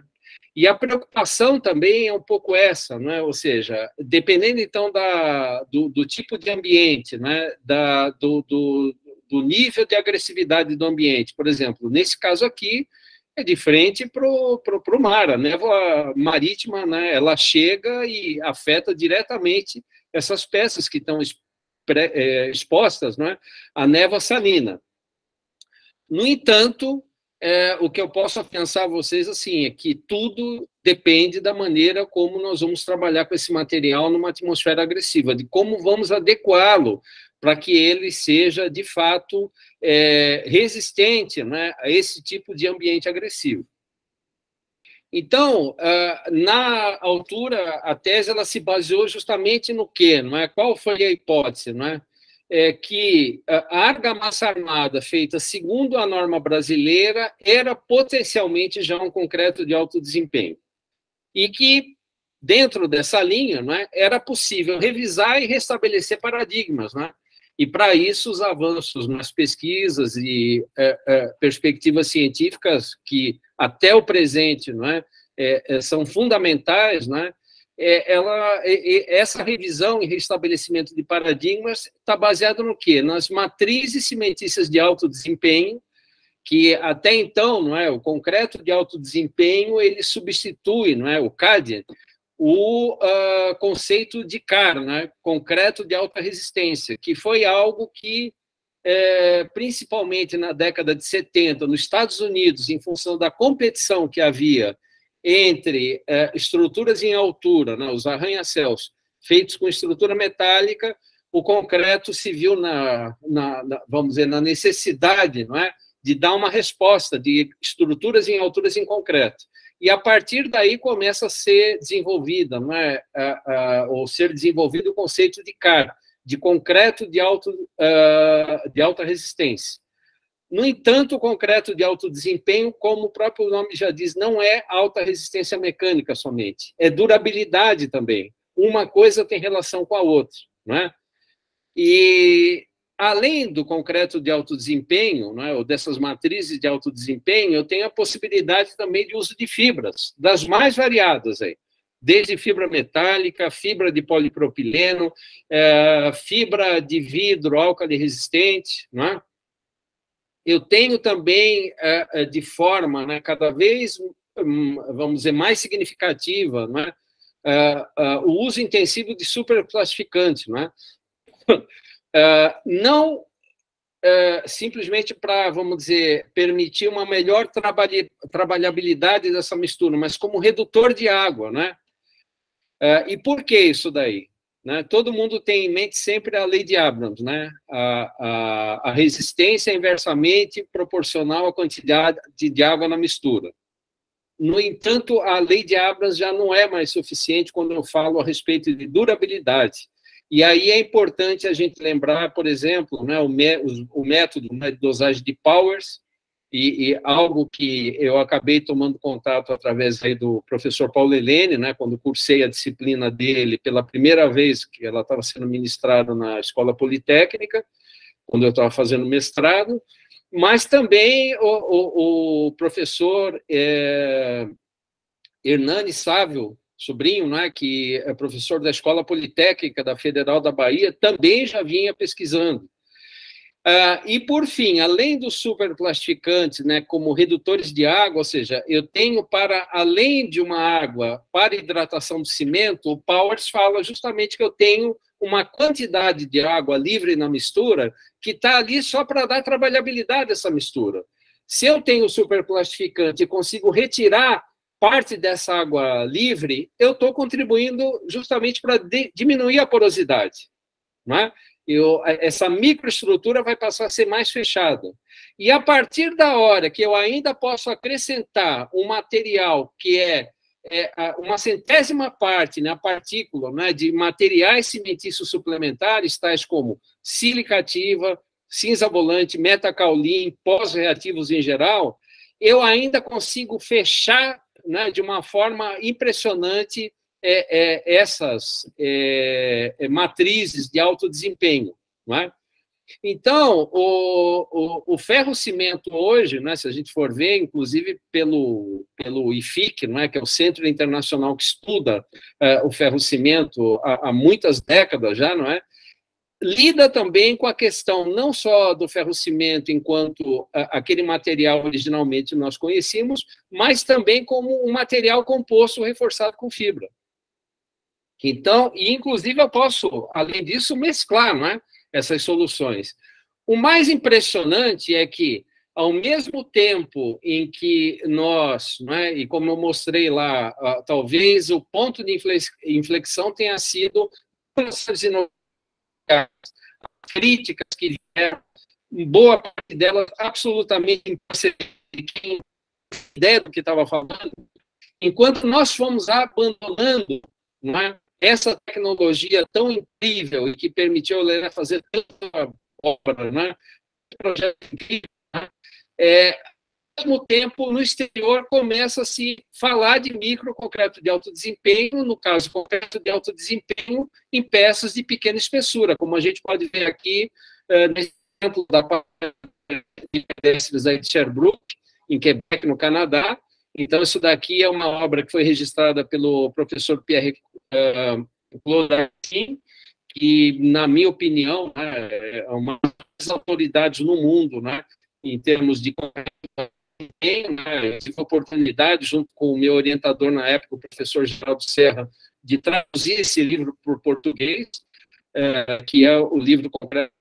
[SPEAKER 2] E a preocupação também é um pouco essa, não é? Ou seja, dependendo então da, do, do tipo de ambiente, né? Da, do, do, do, nível de agressividade do ambiente, por exemplo, nesse caso aqui é de frente para o mar, a névoa marítima, né? Ela chega e afeta diretamente essas peças que estão pré, é, expostas é, à névoa salina. No entanto, é, o que eu posso pensar a vocês assim é que tudo depende da maneira como nós vamos trabalhar com esse material numa atmosfera agressiva, de como vamos adequá-lo para que ele seja de fato é, resistente né, a esse tipo de ambiente agressivo. Então, ah, na altura, a tese ela se baseou justamente no quê? Não é? Qual foi a hipótese? Não é? é que a argamassa armada feita segundo a norma brasileira era potencialmente já um concreto de alto desempenho. E que, dentro dessa linha, não é? era possível revisar e restabelecer paradigmas. Não é? E, para isso, os avanços nas pesquisas e é, perspectivas científicas que, até o presente, não é, é, é são fundamentais, não é? é ela, essa revisão e restabelecimento de paradigmas está baseado no quê? Nas matrizes cimentícias de alto desempenho, que até então, não é, o concreto de alto desempenho, ele substitui, não é, o CAD, o uh, conceito de CAR, né, concreto de alta resistência, que foi algo que, é, principalmente na década de 70, nos Estados Unidos, em função da competição que havia entre é, estruturas em altura, né, os arranha-céus, feitos com estrutura metálica, o concreto se viu na, na, na, vamos dizer, na necessidade, não é, de dar uma resposta de estruturas em alturas em concreto e a partir daí começa a ser desenvolvida, não é? ou ser desenvolvido o conceito de CAR, de concreto de, alto, uh, de alta resistência. No entanto, o concreto de alto desempenho, como o próprio nome já diz, não é alta resistência mecânica somente, é durabilidade também. Uma coisa tem relação com a outra, não é? E além do concreto de alto desempenho, né, ou dessas matrizes de alto desempenho, eu tenho a possibilidade também de uso de fibras, das mais variadas aí, desde fibra metálica, fibra de polipropileno, é, fibra de vidro álcali resistente, né? Eu tenho também é, é, de forma né, cada vez, hum, vamos dizer, mais significativa, né, o uso intensivo de superplastificantes? Uh, não é, simplesmente para, vamos dizer, permitir uma melhor trabalhabilidade dessa mistura, mas como redutor de água, né? É, e por que isso daí? Né? Todo mundo tem em mente sempre a lei de Abrams, né? A, a, a resistência inversamente proporcional à quantidade de água na mistura. No entanto, a lei de Abrams já não é mais suficiente quando eu falo a respeito de durabilidade. E aí é importante a gente lembrar, por exemplo, né, o, o, método né, de dosagem de Powers, e, e, algo que eu acabei tomando contato através aí do professor Paulo Helene, né, quando cursei a disciplina dele pela primeira vez, que ela estava sendo ministrada na Escola Politécnica, quando eu estava fazendo mestrado, mas também o, o, o professor é, Hernani Sávio, sobrinho, né, que é professor da Escola Politécnica da Federal da Bahia, também já vinha pesquisando. Uh, e, por fim, além dos superplastificantes, né, como redutores de água, ou seja, eu tenho para, além de uma água para hidratação do cimento, o Powers fala justamente que eu tenho uma quantidade de água livre na mistura que está ali só para dar trabalhabilidade essa mistura. Se eu tenho superplastificante e consigo retirar parte dessa água livre, eu estou contribuindo justamente para diminuir a porosidade. É? Eu, essa microestrutura vai passar a ser mais fechada. E a partir da hora que eu ainda posso acrescentar um material que é, é uma centésima parte, né, a partícula né, de materiais cimentícios suplementares, tais como silicativa, cinza volante, metacaulin, pós-reativos em geral, eu ainda consigo fechar né, de uma forma impressionante é, é, essas é, é, matrizes de alto desempenho. Não é? Então, o, o, o ferro-cimento hoje, né, se a gente for ver, inclusive pelo, pelo IFIC, né, que é o Centro Internacional que estuda é, o ferro-cimento há, há, muitas décadas já, não é? lida também com a questão não só do ferro-cimento enquanto aquele material originalmente nós conhecíamos, mas também como um material composto reforçado com fibra. Então, e inclusive eu posso, além disso, mesclar é, essas soluções. O mais impressionante é que, ao mesmo tempo em que nós, é, e como eu mostrei lá, talvez o ponto de inflexão tenha sido críticas que vieram, boa parte delas absolutamente quem ideia do que estava falando, enquanto nós fomos abandonando é, essa tecnologia tão incrível e que permitiu a Helena fazer tanta obra, né, projeto incrível, né, é, ao mesmo tempo, no exterior, começa a se falar de microconcreto de alto desempenho, no caso, concreto de alto desempenho, em peças de pequena espessura, como a gente pode ver aqui, uh, nesse exemplo da pedestres aí de Sherbrooke, em Quebec, no Canadá. Então, isso daqui é uma obra que foi registrada pelo professor Pierre uh, que, na minha opinião, né, é uma das autoridades no mundo, né, em termos de né, tive a oportunidade, junto com o meu orientador na época, o professor Geraldo Serra, de traduzir esse livro para o português, é, que é o livro completo.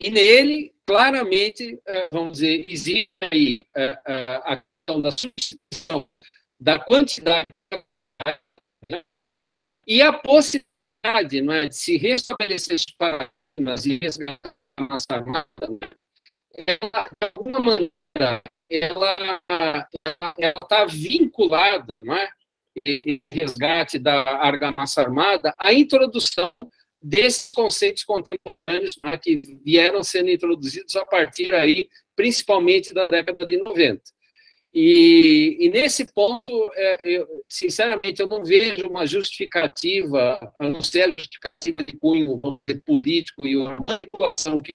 [SPEAKER 2] E nele, claramente, é, vamos dizer, existe aí é, a questão da substituição da quantidade e a possibilidade não é, de se restabelecer esses paradigmas e resgatar a massa armada, ela, de alguma maneira, ela está vinculada, não é? E resgate da argamassa armada, à introdução desses conceitos contemporâneos né, que vieram sendo introduzidos a partir aí, principalmente da década de 90. E, e nesse ponto, é, eu, sinceramente, eu não vejo uma justificativa, a não ser a justificativa de cunho político e uma manipulação que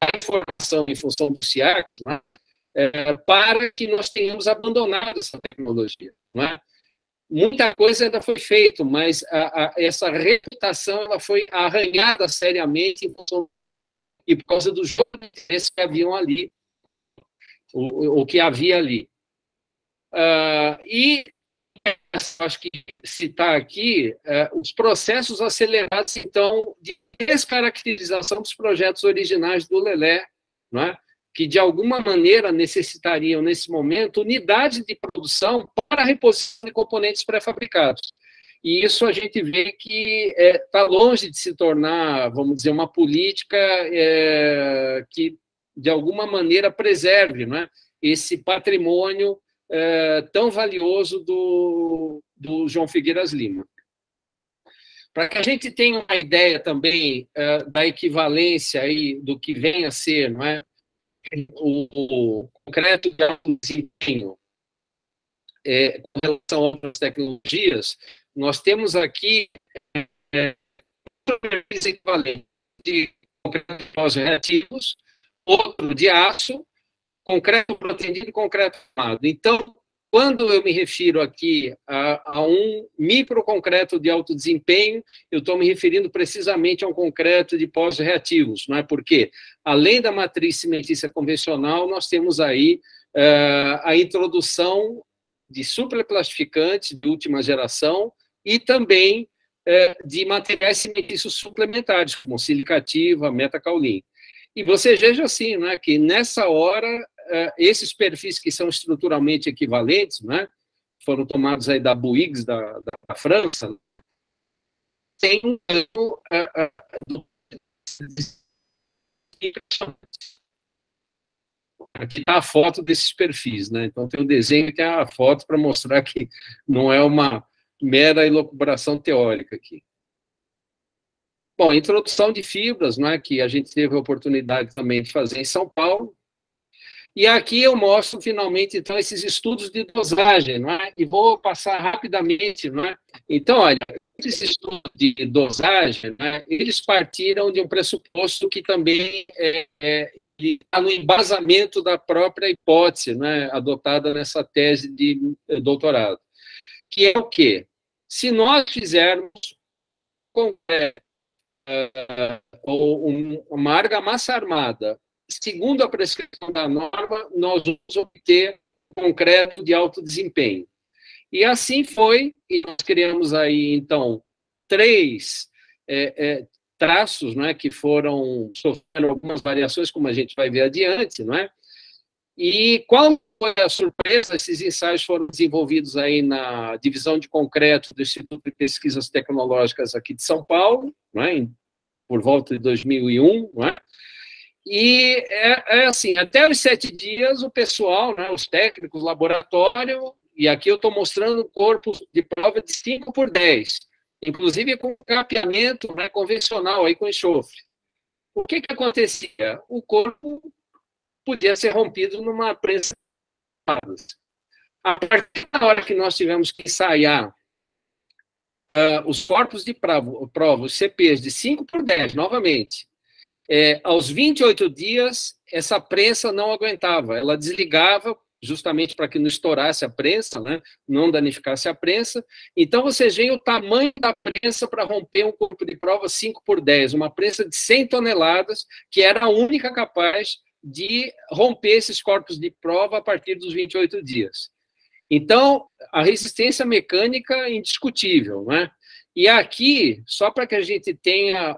[SPEAKER 2] a informação em função do CIAC né, é, para que nós tenhamos abandonado essa tecnologia. Né? Muita coisa ainda foi feita, mas a, a, essa reputação ela foi arranhada seriamente em função, e por causa dos jovens que haviam ali, o, o que havia ali. Uh, e acho que citar aqui uh, os processos acelerados, então, de descaracterização dos projetos originais do Lelé, não é? que de alguma maneira necessitariam, nesse momento, unidades de produção para a reposição de componentes pré-fabricados. E isso a gente vê que está é, tá longe de se tornar, vamos dizer, uma política é, que, de alguma maneira, preserve não é? esse patrimônio é, tão valioso do, do João Figueiras Lima. Para que a gente tenha uma ideia também é, da equivalência aí do que vem a ser não é? o, concreto de desempenho é, com relação a outras tecnologias, nós temos aqui é, equivalente de concreto pós-reativos, outro de aço, concreto protendido e concreto armado. Então, quando eu me refiro aqui a, a um microconcreto de alto desempenho, eu estou me referindo precisamente a um concreto de pós-reativos, não é? Porque, além da matriz cimentícia convencional, nós temos aí uh, a introdução de superplastificantes de última geração e também uh, de materiais cimentícios suplementares, como silicativa, metacaulin. E você veja assim, né, que nessa hora é, esses perfis que são estruturalmente equivalentes, né, foram tomados aí da Bouygues, da, da França, tem um Aqui está a foto desses perfis, né? Então tem o desenho e tem a foto para mostrar que não é uma mera elucubração teórica aqui. Bom, introdução de fibras, não é? Que a gente teve a oportunidade também de fazer em São Paulo, e aqui eu mostro finalmente então esses estudos de dosagem, não é? E vou passar rapidamente, não é? Então, olha, esses estudos de dosagem, é? eles partiram de um pressuposto que também é, é, está no embasamento da própria hipótese, né, adotada nessa tese de eh, doutorado, que é o quê? Se nós fizermos com, é, uma argamassa armada segundo a prescrição da norma, nós vamos obter concreto de alto desempenho. E assim foi, e nós criamos aí, então, três é, é, traços, não é, que foram sofrendo algumas variações, como a gente vai ver adiante, não é? E qual foi a surpresa? Esses ensaios foram desenvolvidos aí na divisão de concreto do Instituto de Pesquisas Tecnológicas aqui de São Paulo, não é? por volta de 2001, não é? E é, é, assim, até os sete dias, o pessoal, né, os técnicos, laboratório, e aqui eu estou mostrando o corpo de prova de 5 por 10, inclusive com capeamento né, convencional, aí com enxofre. O que, que acontecia? O corpo podia ser rompido numa prensa. A partir da hora que nós tivemos que ensaiar uh, os corpos de prova, prova, os CPs de 5 por 10, novamente, é, aos 28 dias, essa prensa não aguentava, ela desligava justamente para que não estourasse a prensa, né? não danificasse a prensa. Então, vocês veem o tamanho da prensa para romper um corpo de prova 5 por 10, uma prensa de 100 toneladas, que era a única capaz de romper esses corpos de prova a partir dos 28 dias. Então, a resistência mecânica é indiscutível, né? E aqui, só para que a gente tenha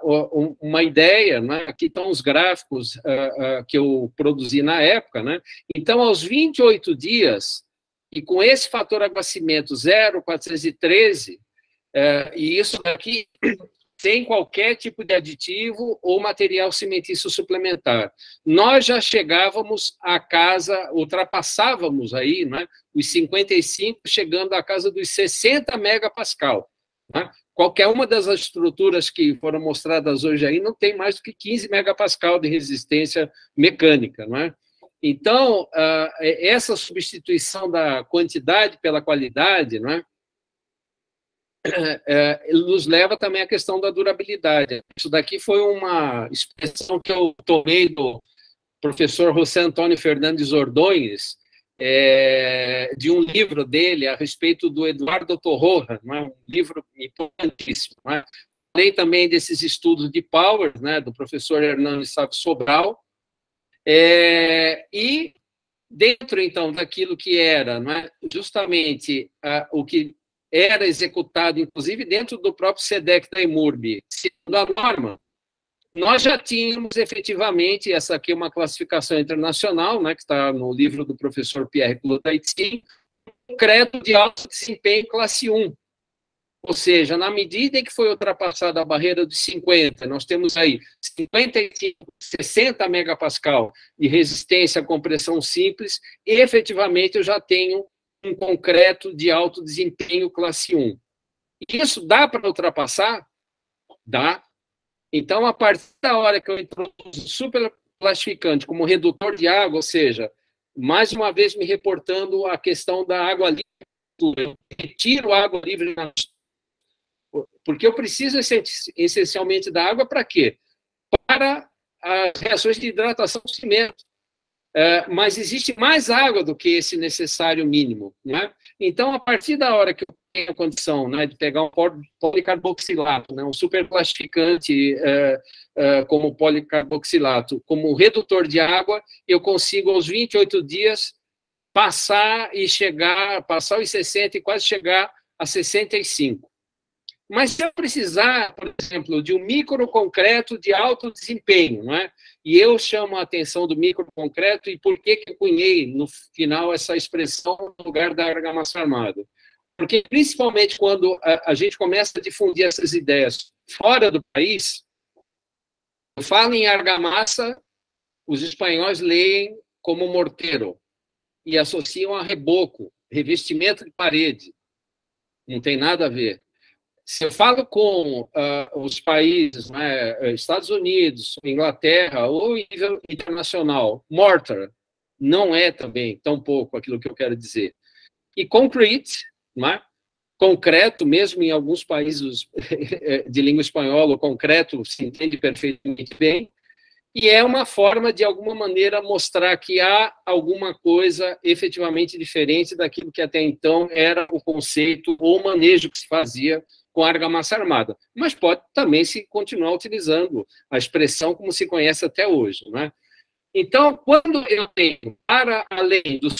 [SPEAKER 2] uma ideia, né, aqui estão os gráficos uh, uh, que eu produzi na época. Né? Então, aos 28 dias, e com esse fator aguacimento 0,413, uh, e isso aqui sem qualquer tipo de aditivo ou material cimentício suplementar. Nós já chegávamos à casa, ultrapassávamos aí né, os 55, chegando à casa dos 60 megapascal. Né? Qualquer uma das estruturas que foram mostradas hoje aí não tem mais do que 15 megapascal de resistência mecânica, não é? Então, ah, é, essa substituição da quantidade pela qualidade, não é? É, nos leva também à questão da durabilidade. Isso daqui foi uma expressão que eu tomei do professor José Antônio Fernandes Ordões, é, de um livro dele a respeito do Eduardo Torroja, é? um livro importantíssimo. É? Falei também desses estudos de Power, né, do professor Hernando Sá Sobral, é, e dentro, então, daquilo que era é? justamente a, o que era executado, inclusive dentro do próprio SEDEC da EMURB, segundo a norma, nós já tínhamos efetivamente, essa aqui é uma classificação internacional, né, que está no livro do professor Pierre Clotaitsin, concreto de alto desempenho classe 1. Ou seja, na medida em que foi ultrapassada a barreira dos 50, nós temos aí 55, 60 megapascal de resistência à compressão simples, e efetivamente eu já tenho um concreto de alto desempenho classe 1. Isso dá para ultrapassar? Dá. Então, a partir da hora que eu introduzo super plastificante como redutor de água, ou seja, mais uma vez me reportando a questão da água livre, eu retiro água livre na porque eu preciso essencialmente da água para quê? Para as reações de hidratação do cimento. É, mas existe mais água do que esse necessário mínimo. Né? Então, a partir da hora que eu tenho a condição né, de pegar um policarboxilato, né, um superplastificante é, é, como policarboxilato, como redutor de água, eu consigo, aos 28 dias, passar e chegar, passar os 60 e quase chegar a 65. Mas se eu precisar, por exemplo, de um microconcreto de alto desempenho, não é? e eu chamo a atenção do microconcreto, e por que, que eu cunhei no final essa expressão no lugar da argamassa armada? Porque, principalmente quando a, a gente começa a difundir essas ideias fora do país, eu falo em argamassa, os espanhóis leem como morteiro e associam a reboco, revestimento de parede. Não tem nada a ver. Se eu falo com uh, os países, né, Estados Unidos, Inglaterra ou nível internacional, mortar não é também tão pouco aquilo que eu quero dizer. E concrete, né, concreto, mesmo em alguns países de língua espanhola, o concreto se entende perfeitamente bem, e é uma forma, de alguma maneira, mostrar que há alguma coisa efetivamente diferente daquilo que até então era o conceito ou manejo que se fazia com argamassa armada, mas pode também se continuar utilizando a expressão como se conhece até hoje, né? Então, quando eu tenho, para além do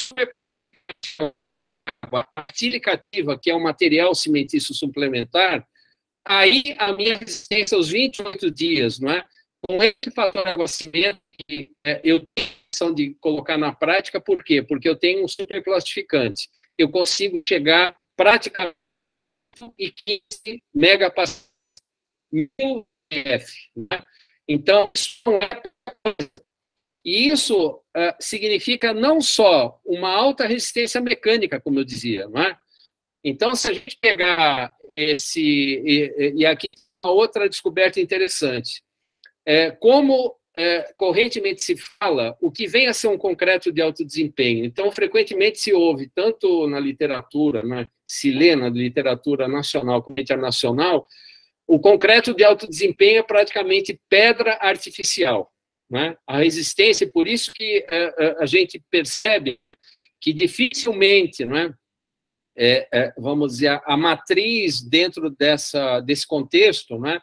[SPEAKER 2] silicativa, que é um material cimentício suplementar, aí a minha resistência aos 28 dias, não é? Com esse fator água cimento, é, eu tenho a de colocar na prática, por quê? Porque eu tenho um superclassificante. Eu consigo chegar praticamente e 15 megapascal mil F. Né? Então, isso é e isso uh, significa não só uma alta resistência mecânica, como eu dizia, não é? Então, se a gente pegar esse. E, e aqui uma outra descoberta interessante. É, como é, correntemente se fala o que vem a ser um concreto de alto desempenho. Então, frequentemente se ouve, tanto na literatura, né, se lê na literatura nacional como internacional, o concreto de alto desempenho é praticamente pedra artificial. Né? A resistência, por isso que é, é, a gente percebe que dificilmente, né, é, é, vamos dizer, a, a, matriz dentro dessa, desse contexto, né,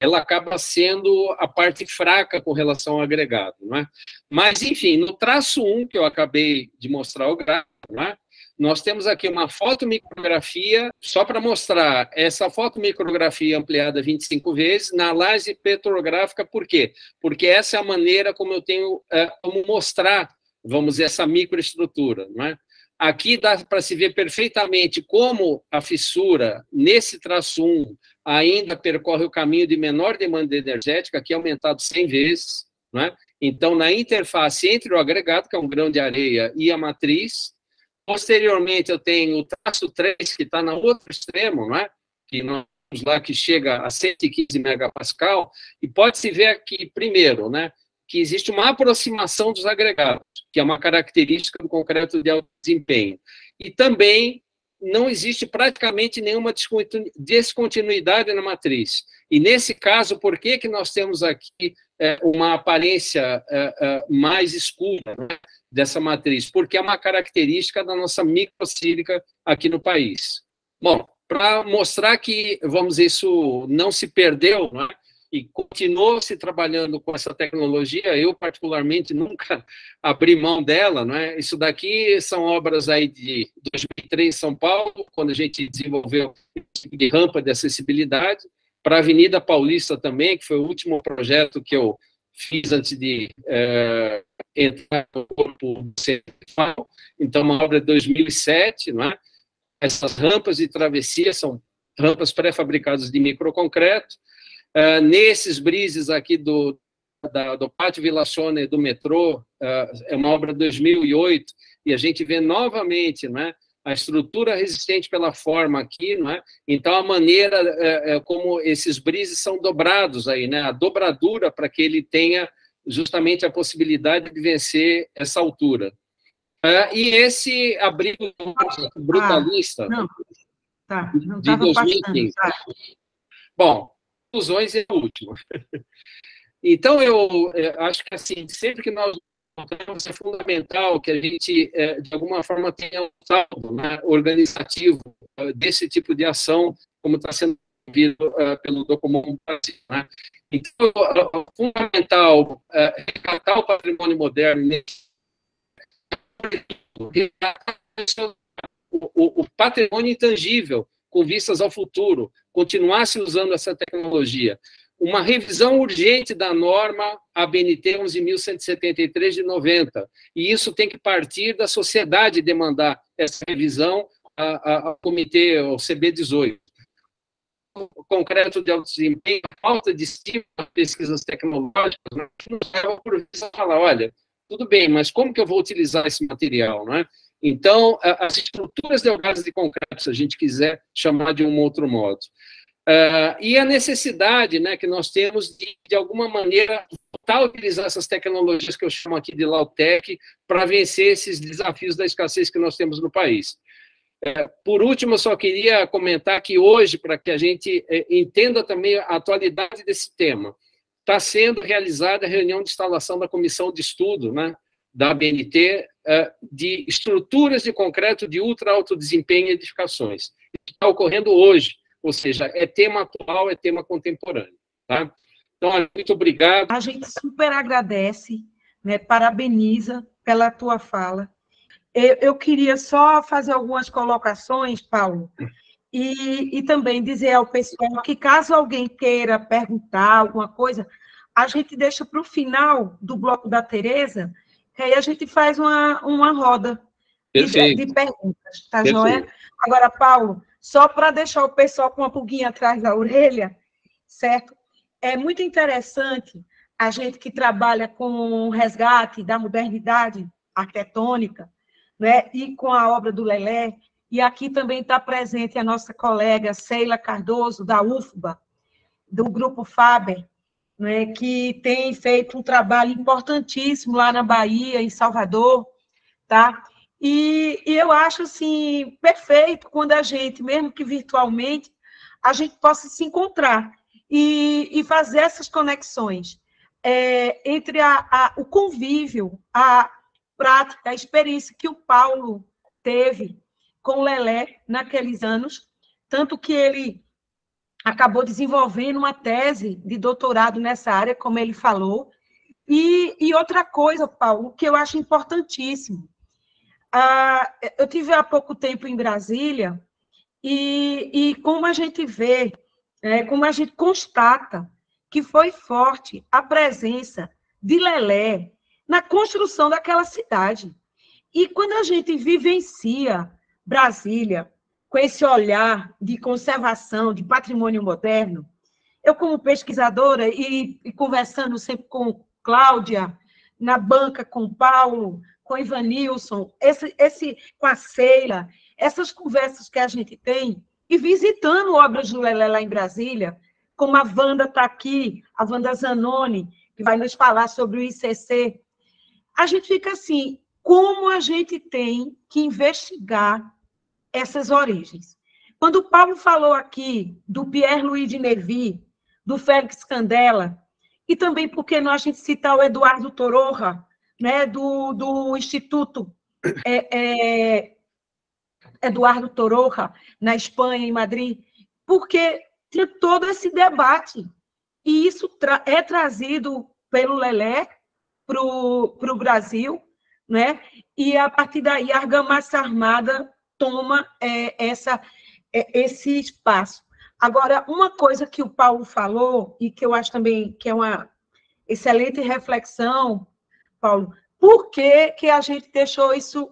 [SPEAKER 2] ela acaba sendo a parte fraca com relação ao agregado. Né? Mas, enfim, no traço 1, que eu acabei de mostrar o gráfico, né, nós temos aqui uma fotomicrografia, só para mostrar essa fotomicrografia ampliada 25 vezes na laje petrográfica, por quê? Porque essa é a maneira como eu tenho é, como mostrar, vamos dizer, essa microestrutura. Não é? Aqui dá para se ver perfeitamente como a fissura, nesse traço 1, ainda percorre o caminho de menor demanda energética, aqui é aumentado 100 vezes. Não é? Então, na interface entre o agregado, que é um grão de areia, e a matriz, Posteriormente, eu tenho o traço 3, que está no outro extremo, não é? que nós lá que chega a 115 megapascal, e pode-se ver aqui, primeiro, né, que existe uma aproximação dos agregados, que é uma característica do concreto de alto desempenho. E também não existe praticamente nenhuma descontinuidade na matriz. E nesse caso, por que, que nós temos aqui é, uma aparência é, é, mais escura? Né? Dessa matriz, porque é uma característica da nossa microcílica aqui no país. Bom, para mostrar que, vamos dizer, isso não se perdeu, né? e continuou se trabalhando com essa tecnologia, eu particularmente nunca abri mão dela, né? Isso daqui são obras aí de 2003 em São Paulo, quando a gente desenvolveu de rampa de acessibilidade. para a Avenida Paulista também, que foi o último projeto que eu fiz antes de é, entrar no corpo central. Então, uma obra de 2007, não é? Essas rampas de travessia são rampas pré-fabricadas de microconcreto. Uh, nesses brises aqui do, da, do Pátio Vila Sônia do metrô, uh, é uma obra de 2008, e a gente vê novamente né, a estrutura resistente pela forma aqui, não é? então a maneira é, é, como esses brises são dobrados aí, né? a dobradura para que ele tenha justamente a possibilidade de vencer essa altura. Uh, e esse abrigo brutalista ah, não. Tá, não de 2015. Passando, tá. Bom, conclusões é a última. Então, eu acho que, assim, sempre que nós é fundamental que a gente, é, de alguma forma, tenha um saldo né, organizativo é, desse tipo de ação, como está sendo visto uh, pelo Docomum Brasil. Né? Então, é fundamental é, o patrimônio moderno, o, o patrimônio intangível, com vistas ao futuro, continuar se usando essa tecnologia uma revisão urgente da norma ABNT 11.173 de 90. E isso tem que partir da sociedade demandar essa revisão ao comitê, ao CB18. O concreto de alto desempenho, a falta de estímulo pesquisas tecnológicas, né, nos leva falar, olha, tudo bem, mas como que eu vou utilizar esse material, não é? Então, as estruturas delgadas de concreto, se a gente quiser chamar de um outro modo. Uh, e a necessidade né, que nós temos de, de alguma maneira, voltar a utilizar essas tecnologias que eu chamo aqui de Lautec para vencer esses desafios da escassez que nós temos no país. Uh, por último, eu só queria comentar que hoje, para que a gente uh, entenda também a atualidade desse tema, está sendo realizada a reunião de instalação da comissão de estudo né, da ABNT eh, de estruturas de concreto de ultra alto desempenho e edificações. Está ocorrendo hoje ou seja, é tema atual, é tema contemporâneo. Tá? Então, muito obrigado.
[SPEAKER 1] A gente super agradece, né, parabeniza pela tua fala. Eu, eu queria só fazer algumas colocações, Paulo, e, e também dizer ao pessoal que, caso alguém queira perguntar alguma coisa, a gente deixa para o final do bloco da Tereza, que aí a gente faz uma, uma roda de, de, perguntas, tá, Joé? Agora, Paulo, só para deixar o pessoal com uma pulguinha atrás da orelha, certo? É muito interessante a gente que trabalha com o resgate da modernidade arquitetônica, né? e com a obra do Lelé, e aqui também está presente a nossa colega Sheila Cardoso, da UFBA, do Grupo Faber, né? que tem feito um trabalho importantíssimo lá na Bahia, em Salvador, tá? E, e, eu acho assim perfeito quando a gente, mesmo que virtualmente, a gente possa se encontrar e, e fazer essas conexões é, entre a, a, o convívio, a prática, a experiência que o Paulo teve com o Lelé naqueles anos, tanto que ele acabou desenvolvendo uma tese de doutorado nessa área, como ele falou. E, e outra coisa, Paulo, que eu acho importantíssimo, ah, eu tive há pouco tempo em Brasília e, e como a gente vê, é, como a gente constata que foi forte a presença de Lelé na construção daquela cidade. E quando a gente vivencia Brasília com esse olhar de conservação, de patrimônio moderno, eu, como pesquisadora e, e conversando sempre com Cláudia, na banca com Paulo, com Ivanilson, esse, esse, com a Ceila, essas conversas que a gente tem, e visitando obras do Lelé lá em Brasília, como a Wanda está aqui, a Wanda Zanoni, que vai nos falar sobre o ICC, a gente fica assim, como a gente tem que investigar essas origens. Quando o Paulo falou aqui do Pierre-Louis de Nevy, do Félix Candela, e também porque nós a gente citar o Eduardo Tororra, né, do, do Instituto é, é, Eduardo Toroja, na Espanha, em Madrid, porque tinha todo esse debate. E isso tra é trazido pelo Lelé para o Brasil, né? e a partir daí a argamassa armada toma é, essa, é, esse espaço. Agora, uma coisa que o Paulo falou, e que eu acho também que é uma excelente reflexão, Paulo, por que, que a gente deixou isso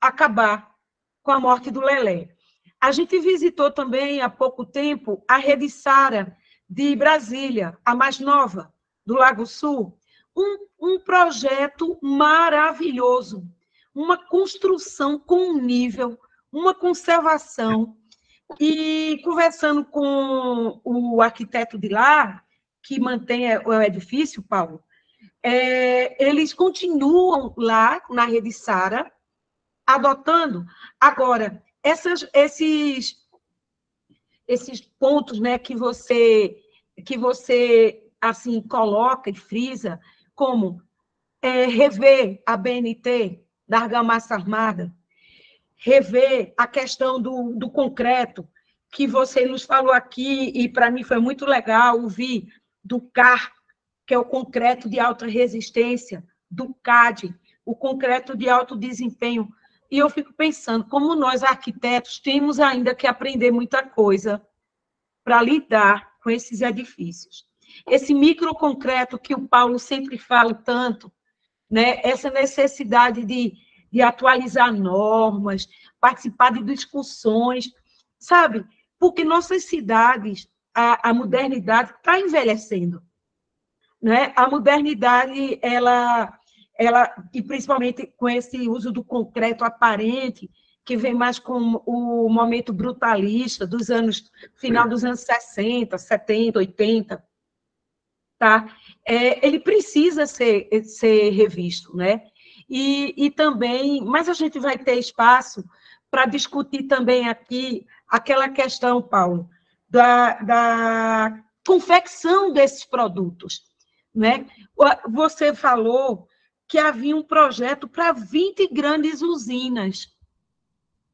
[SPEAKER 1] acabar com a morte do Lelé? A gente visitou também há pouco tempo a Rede Sara de Brasília, a mais nova, do Lago Sul, um, um projeto maravilhoso, uma construção com um nível, uma conservação. E conversando com o arquiteto de lá, que mantém o edifício, Paulo, é, eles continuam lá na rede Sara, adotando. Agora, essas, esses, esses pontos né, que você que você assim coloca e frisa, como é, rever a BNT da argamassa armada, rever a questão do, do concreto, que você nos falou aqui, e para mim foi muito legal ouvir do CAR, que é o concreto de alta resistência, do CAD, o concreto de alto desempenho. E eu fico pensando, como nós arquitetos temos ainda que aprender muita coisa para lidar com esses edifícios esse microconcreto que o Paulo sempre fala tanto, né? essa necessidade de, de atualizar normas, participar de discussões, sabe? Porque nossas cidades, a, a modernidade está envelhecendo. Né? A modernidade, ela, ela, e principalmente com esse uso do concreto aparente, que vem mais com o momento brutalista dos anos, final dos anos 60, 70, 80, tá? É, ele precisa ser, ser revisto, né? E, e também, mas a gente vai ter espaço para discutir também aqui aquela questão, Paulo, da, da confecção desses produtos, né? Você falou que havia um projeto para 20 grandes usinas,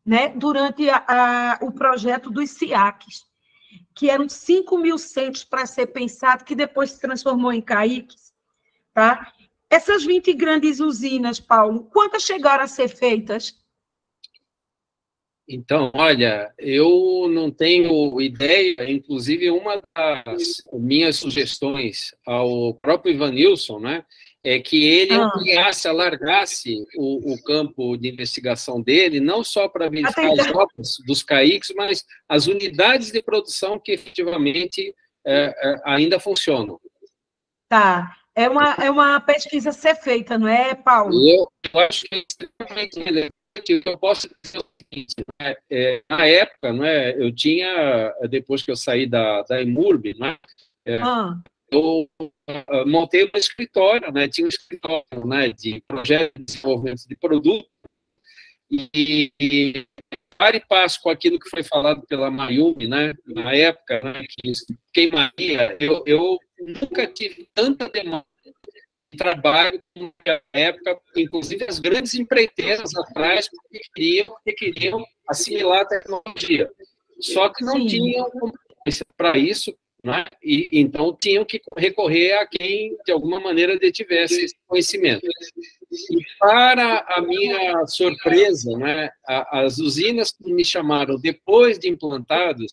[SPEAKER 1] né? Durante a, a, o projeto dos SIACs que eram 5 mil centros para ser pensado, que depois se transformou em CAICs, tá? Essas 20 grandes usinas, Paulo, quantas chegaram a ser feitas?
[SPEAKER 2] Então, olha, eu não tenho ideia, inclusive uma das minhas sugestões ao próprio Ivanilson, né, é que ele ah. ampliasse, alargasse o, o, campo de investigação dele, não só para verificar as obras dos CAICs, mas as unidades de produção que efetivamente é, é, ainda funcionam.
[SPEAKER 1] Tá. É uma, é uma pesquisa a ser feita, não é, Paulo?
[SPEAKER 2] Eu, eu acho que é extremamente relevante. Eu posso dizer seguinte, né? é, na época, não é, eu tinha, depois que eu saí da, da EMURB, não é, ah eu uh, montei um escritório, né? Tinha um escritório, né? De projeto de desenvolvimento de produto e, e para e passo com aquilo que foi falado pela Mayumi, né? Na época, né? Que queimaria, eu, eu nunca tive tanta demanda de trabalho na época, inclusive as grandes empreiteiras atrás que queriam, que queriam assimilar a tecnologia. Só que não Sim. tinham para isso, né? E, então, tinham que recorrer a quem, de alguma maneira, detivesse esse conhecimento. E, para a minha surpresa, né, as usinas que me chamaram depois de implantados,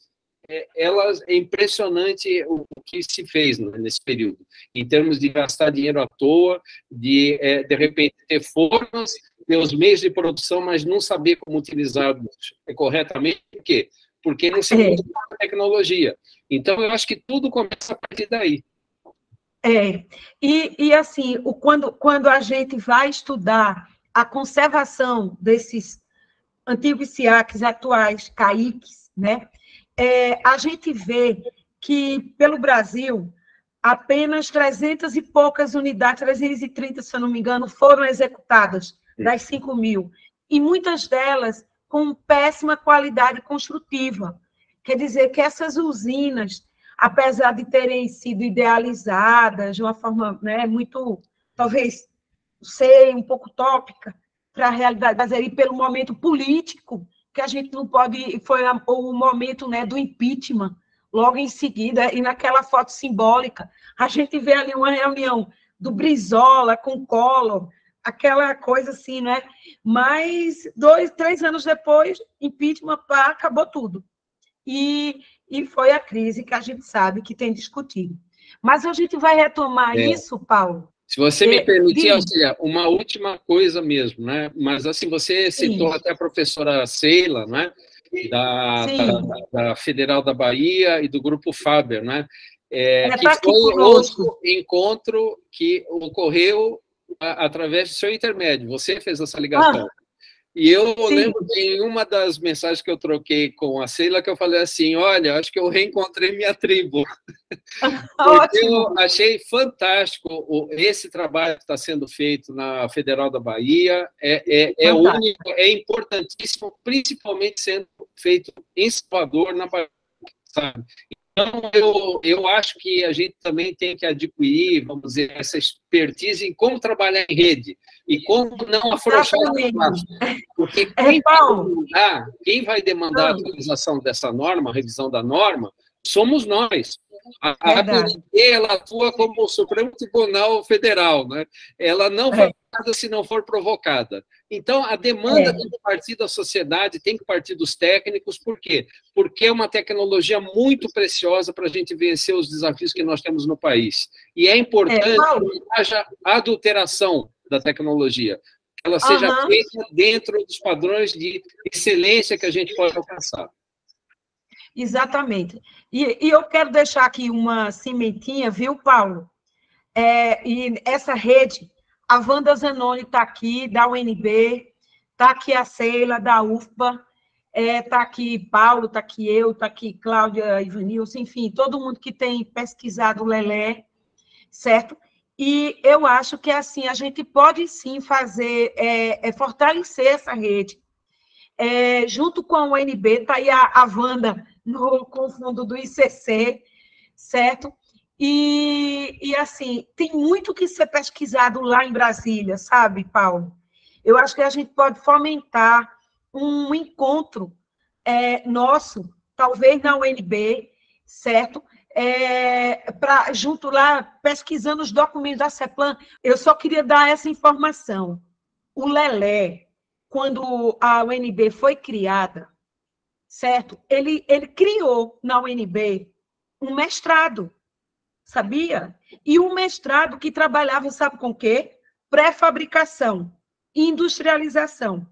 [SPEAKER 2] elas, é impressionante o que se fez né, nesse período, em termos de gastar dinheiro à toa, de, é, de repente, ter formas, ter os meios de produção, mas não saber como utilizá-los corretamente. Por quê? Porque não se é. a tecnologia. Então, eu acho que tudo começa a partir daí.
[SPEAKER 1] É, e, e assim, o, quando, quando a gente vai estudar a conservação desses antigos SIACs atuais, CAICs, né, é, a gente vê que, pelo Brasil, apenas 300 e poucas unidades, 330, se eu não me engano, foram executadas das 5 mil, e muitas delas com péssima qualidade construtiva. Quer dizer que essas usinas, apesar de terem sido idealizadas de uma forma né, muito, talvez, sei, um pouco tópica para a realidade, mas aí pelo momento político, que a gente não pode, foi o momento né, do impeachment, logo em seguida, e naquela foto simbólica, a gente vê ali uma reunião do Brizola com Collor, aquela coisa assim, né? Mas dois, três anos depois, impeachment, pá, acabou tudo. E, e foi a crise que a gente sabe que tem discutido. Mas a gente vai retomar é. isso, Paulo.
[SPEAKER 2] Se você me é, permitir, uma última coisa mesmo, né? Mas assim, você citou Sim. até a professora Seila, né? Da, da, da, Federal da Bahia e do Grupo Faber, né? É, que foi outro encontro que ocorreu através do seu intermédio. Você fez essa ligação. Ah, e eu Sim. lembro que em uma das mensagens que eu troquei com a Sheila, que eu falei assim, olha, acho que eu reencontrei minha tribo. Porque eu achei fantástico esse trabalho que está sendo feito na Federal da Bahia, é, é, é único, é importantíssimo, principalmente sendo feito em Salvador, na Bahia, sabe? Então, eu, eu acho que a gente também tem que adquirir, vamos dizer, essa expertise em como trabalhar em rede e como não afrouxar o espaço. Porque é quem vai demandar, quem vai demandar a atualização dessa norma, a revisão da norma, somos nós. A, a ela atua como o Supremo Tribunal Federal, né? Ela não vai nada se não for provocada. Então, a demanda é. tem que partir da sociedade, tem que partir dos técnicos, por quê? Porque é uma tecnologia muito preciosa para a gente vencer os desafios que nós temos no país. E é importante é, que haja adulteração da tecnologia, que ela seja uhum. feita dentro dos padrões de excelência que a gente pode alcançar.
[SPEAKER 1] Exatamente. E, e eu quero deixar aqui uma cimentinha, viu, Paulo? É, e essa rede a Wanda Zanoni está aqui, da UNB, está aqui a Ceila, da UFBA, está é, tá aqui Paulo, está aqui eu, está aqui Cláudia Ivanilson, enfim, todo mundo que tem pesquisado o Lelé, certo? E eu acho que, assim, a gente pode, sim, fazer, é, é fortalecer essa rede. É, junto com a UNB, está aí a, a Wanda no, com o fundo do ICC, certo? E, e, assim, tem muito que ser pesquisado lá em Brasília, sabe, Paulo? Eu acho que a gente pode fomentar um encontro é, nosso, talvez na UNB, certo? É, pra, junto lá, pesquisando os documentos da CEPLAN. Eu só queria dar essa informação. O Lelé, quando a UNB foi criada, certo? Ele, ele criou na UNB um mestrado sabia? E um mestrado que trabalhava, sabe com o quê? Pré-fabricação, industrialização.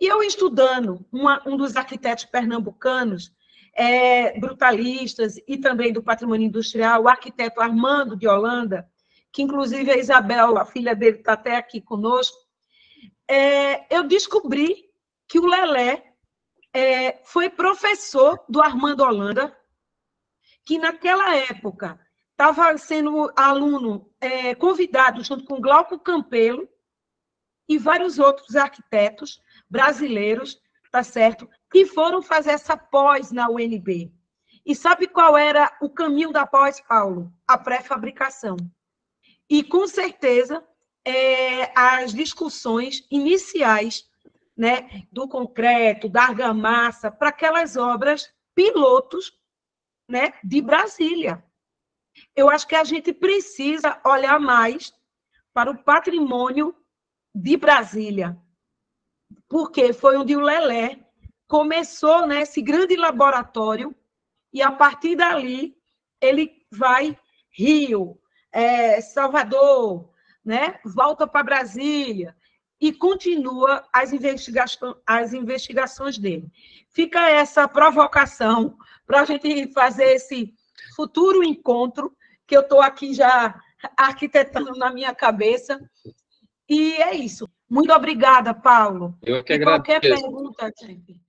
[SPEAKER 1] E eu estudando, uma, um dos arquitetos pernambucanos, é, brutalistas e também do patrimônio industrial, o arquiteto Armando de Holanda, que inclusive a Isabel, a filha dele, está até aqui conosco, é, eu descobri que o Lelé é, foi professor do Armando Holanda, que naquela época estava sendo aluno é, convidado junto com Glauco Campelo e vários outros arquitetos brasileiros, tá certo, que foram fazer essa pós na UNB. E sabe qual era o caminho da pós, Paulo? A pré-fabricação. E com certeza é, as discussões iniciais, né, do concreto, da argamassa, para aquelas obras pilotos, né, de Brasília. Eu acho que a gente precisa olhar mais para o patrimônio de Brasília, porque foi onde o Lelé começou né, esse grande laboratório, e a partir dali ele vai Rio, é, Salvador, né, volta para Brasília e continua as, investiga as investigações dele. Fica essa provocação para a gente fazer esse futuro encontro, que eu estou aqui já arquitetando na minha cabeça. E é isso. Muito obrigada, Paulo.
[SPEAKER 2] Eu que agradeço.
[SPEAKER 1] qualquer pergunta, gente.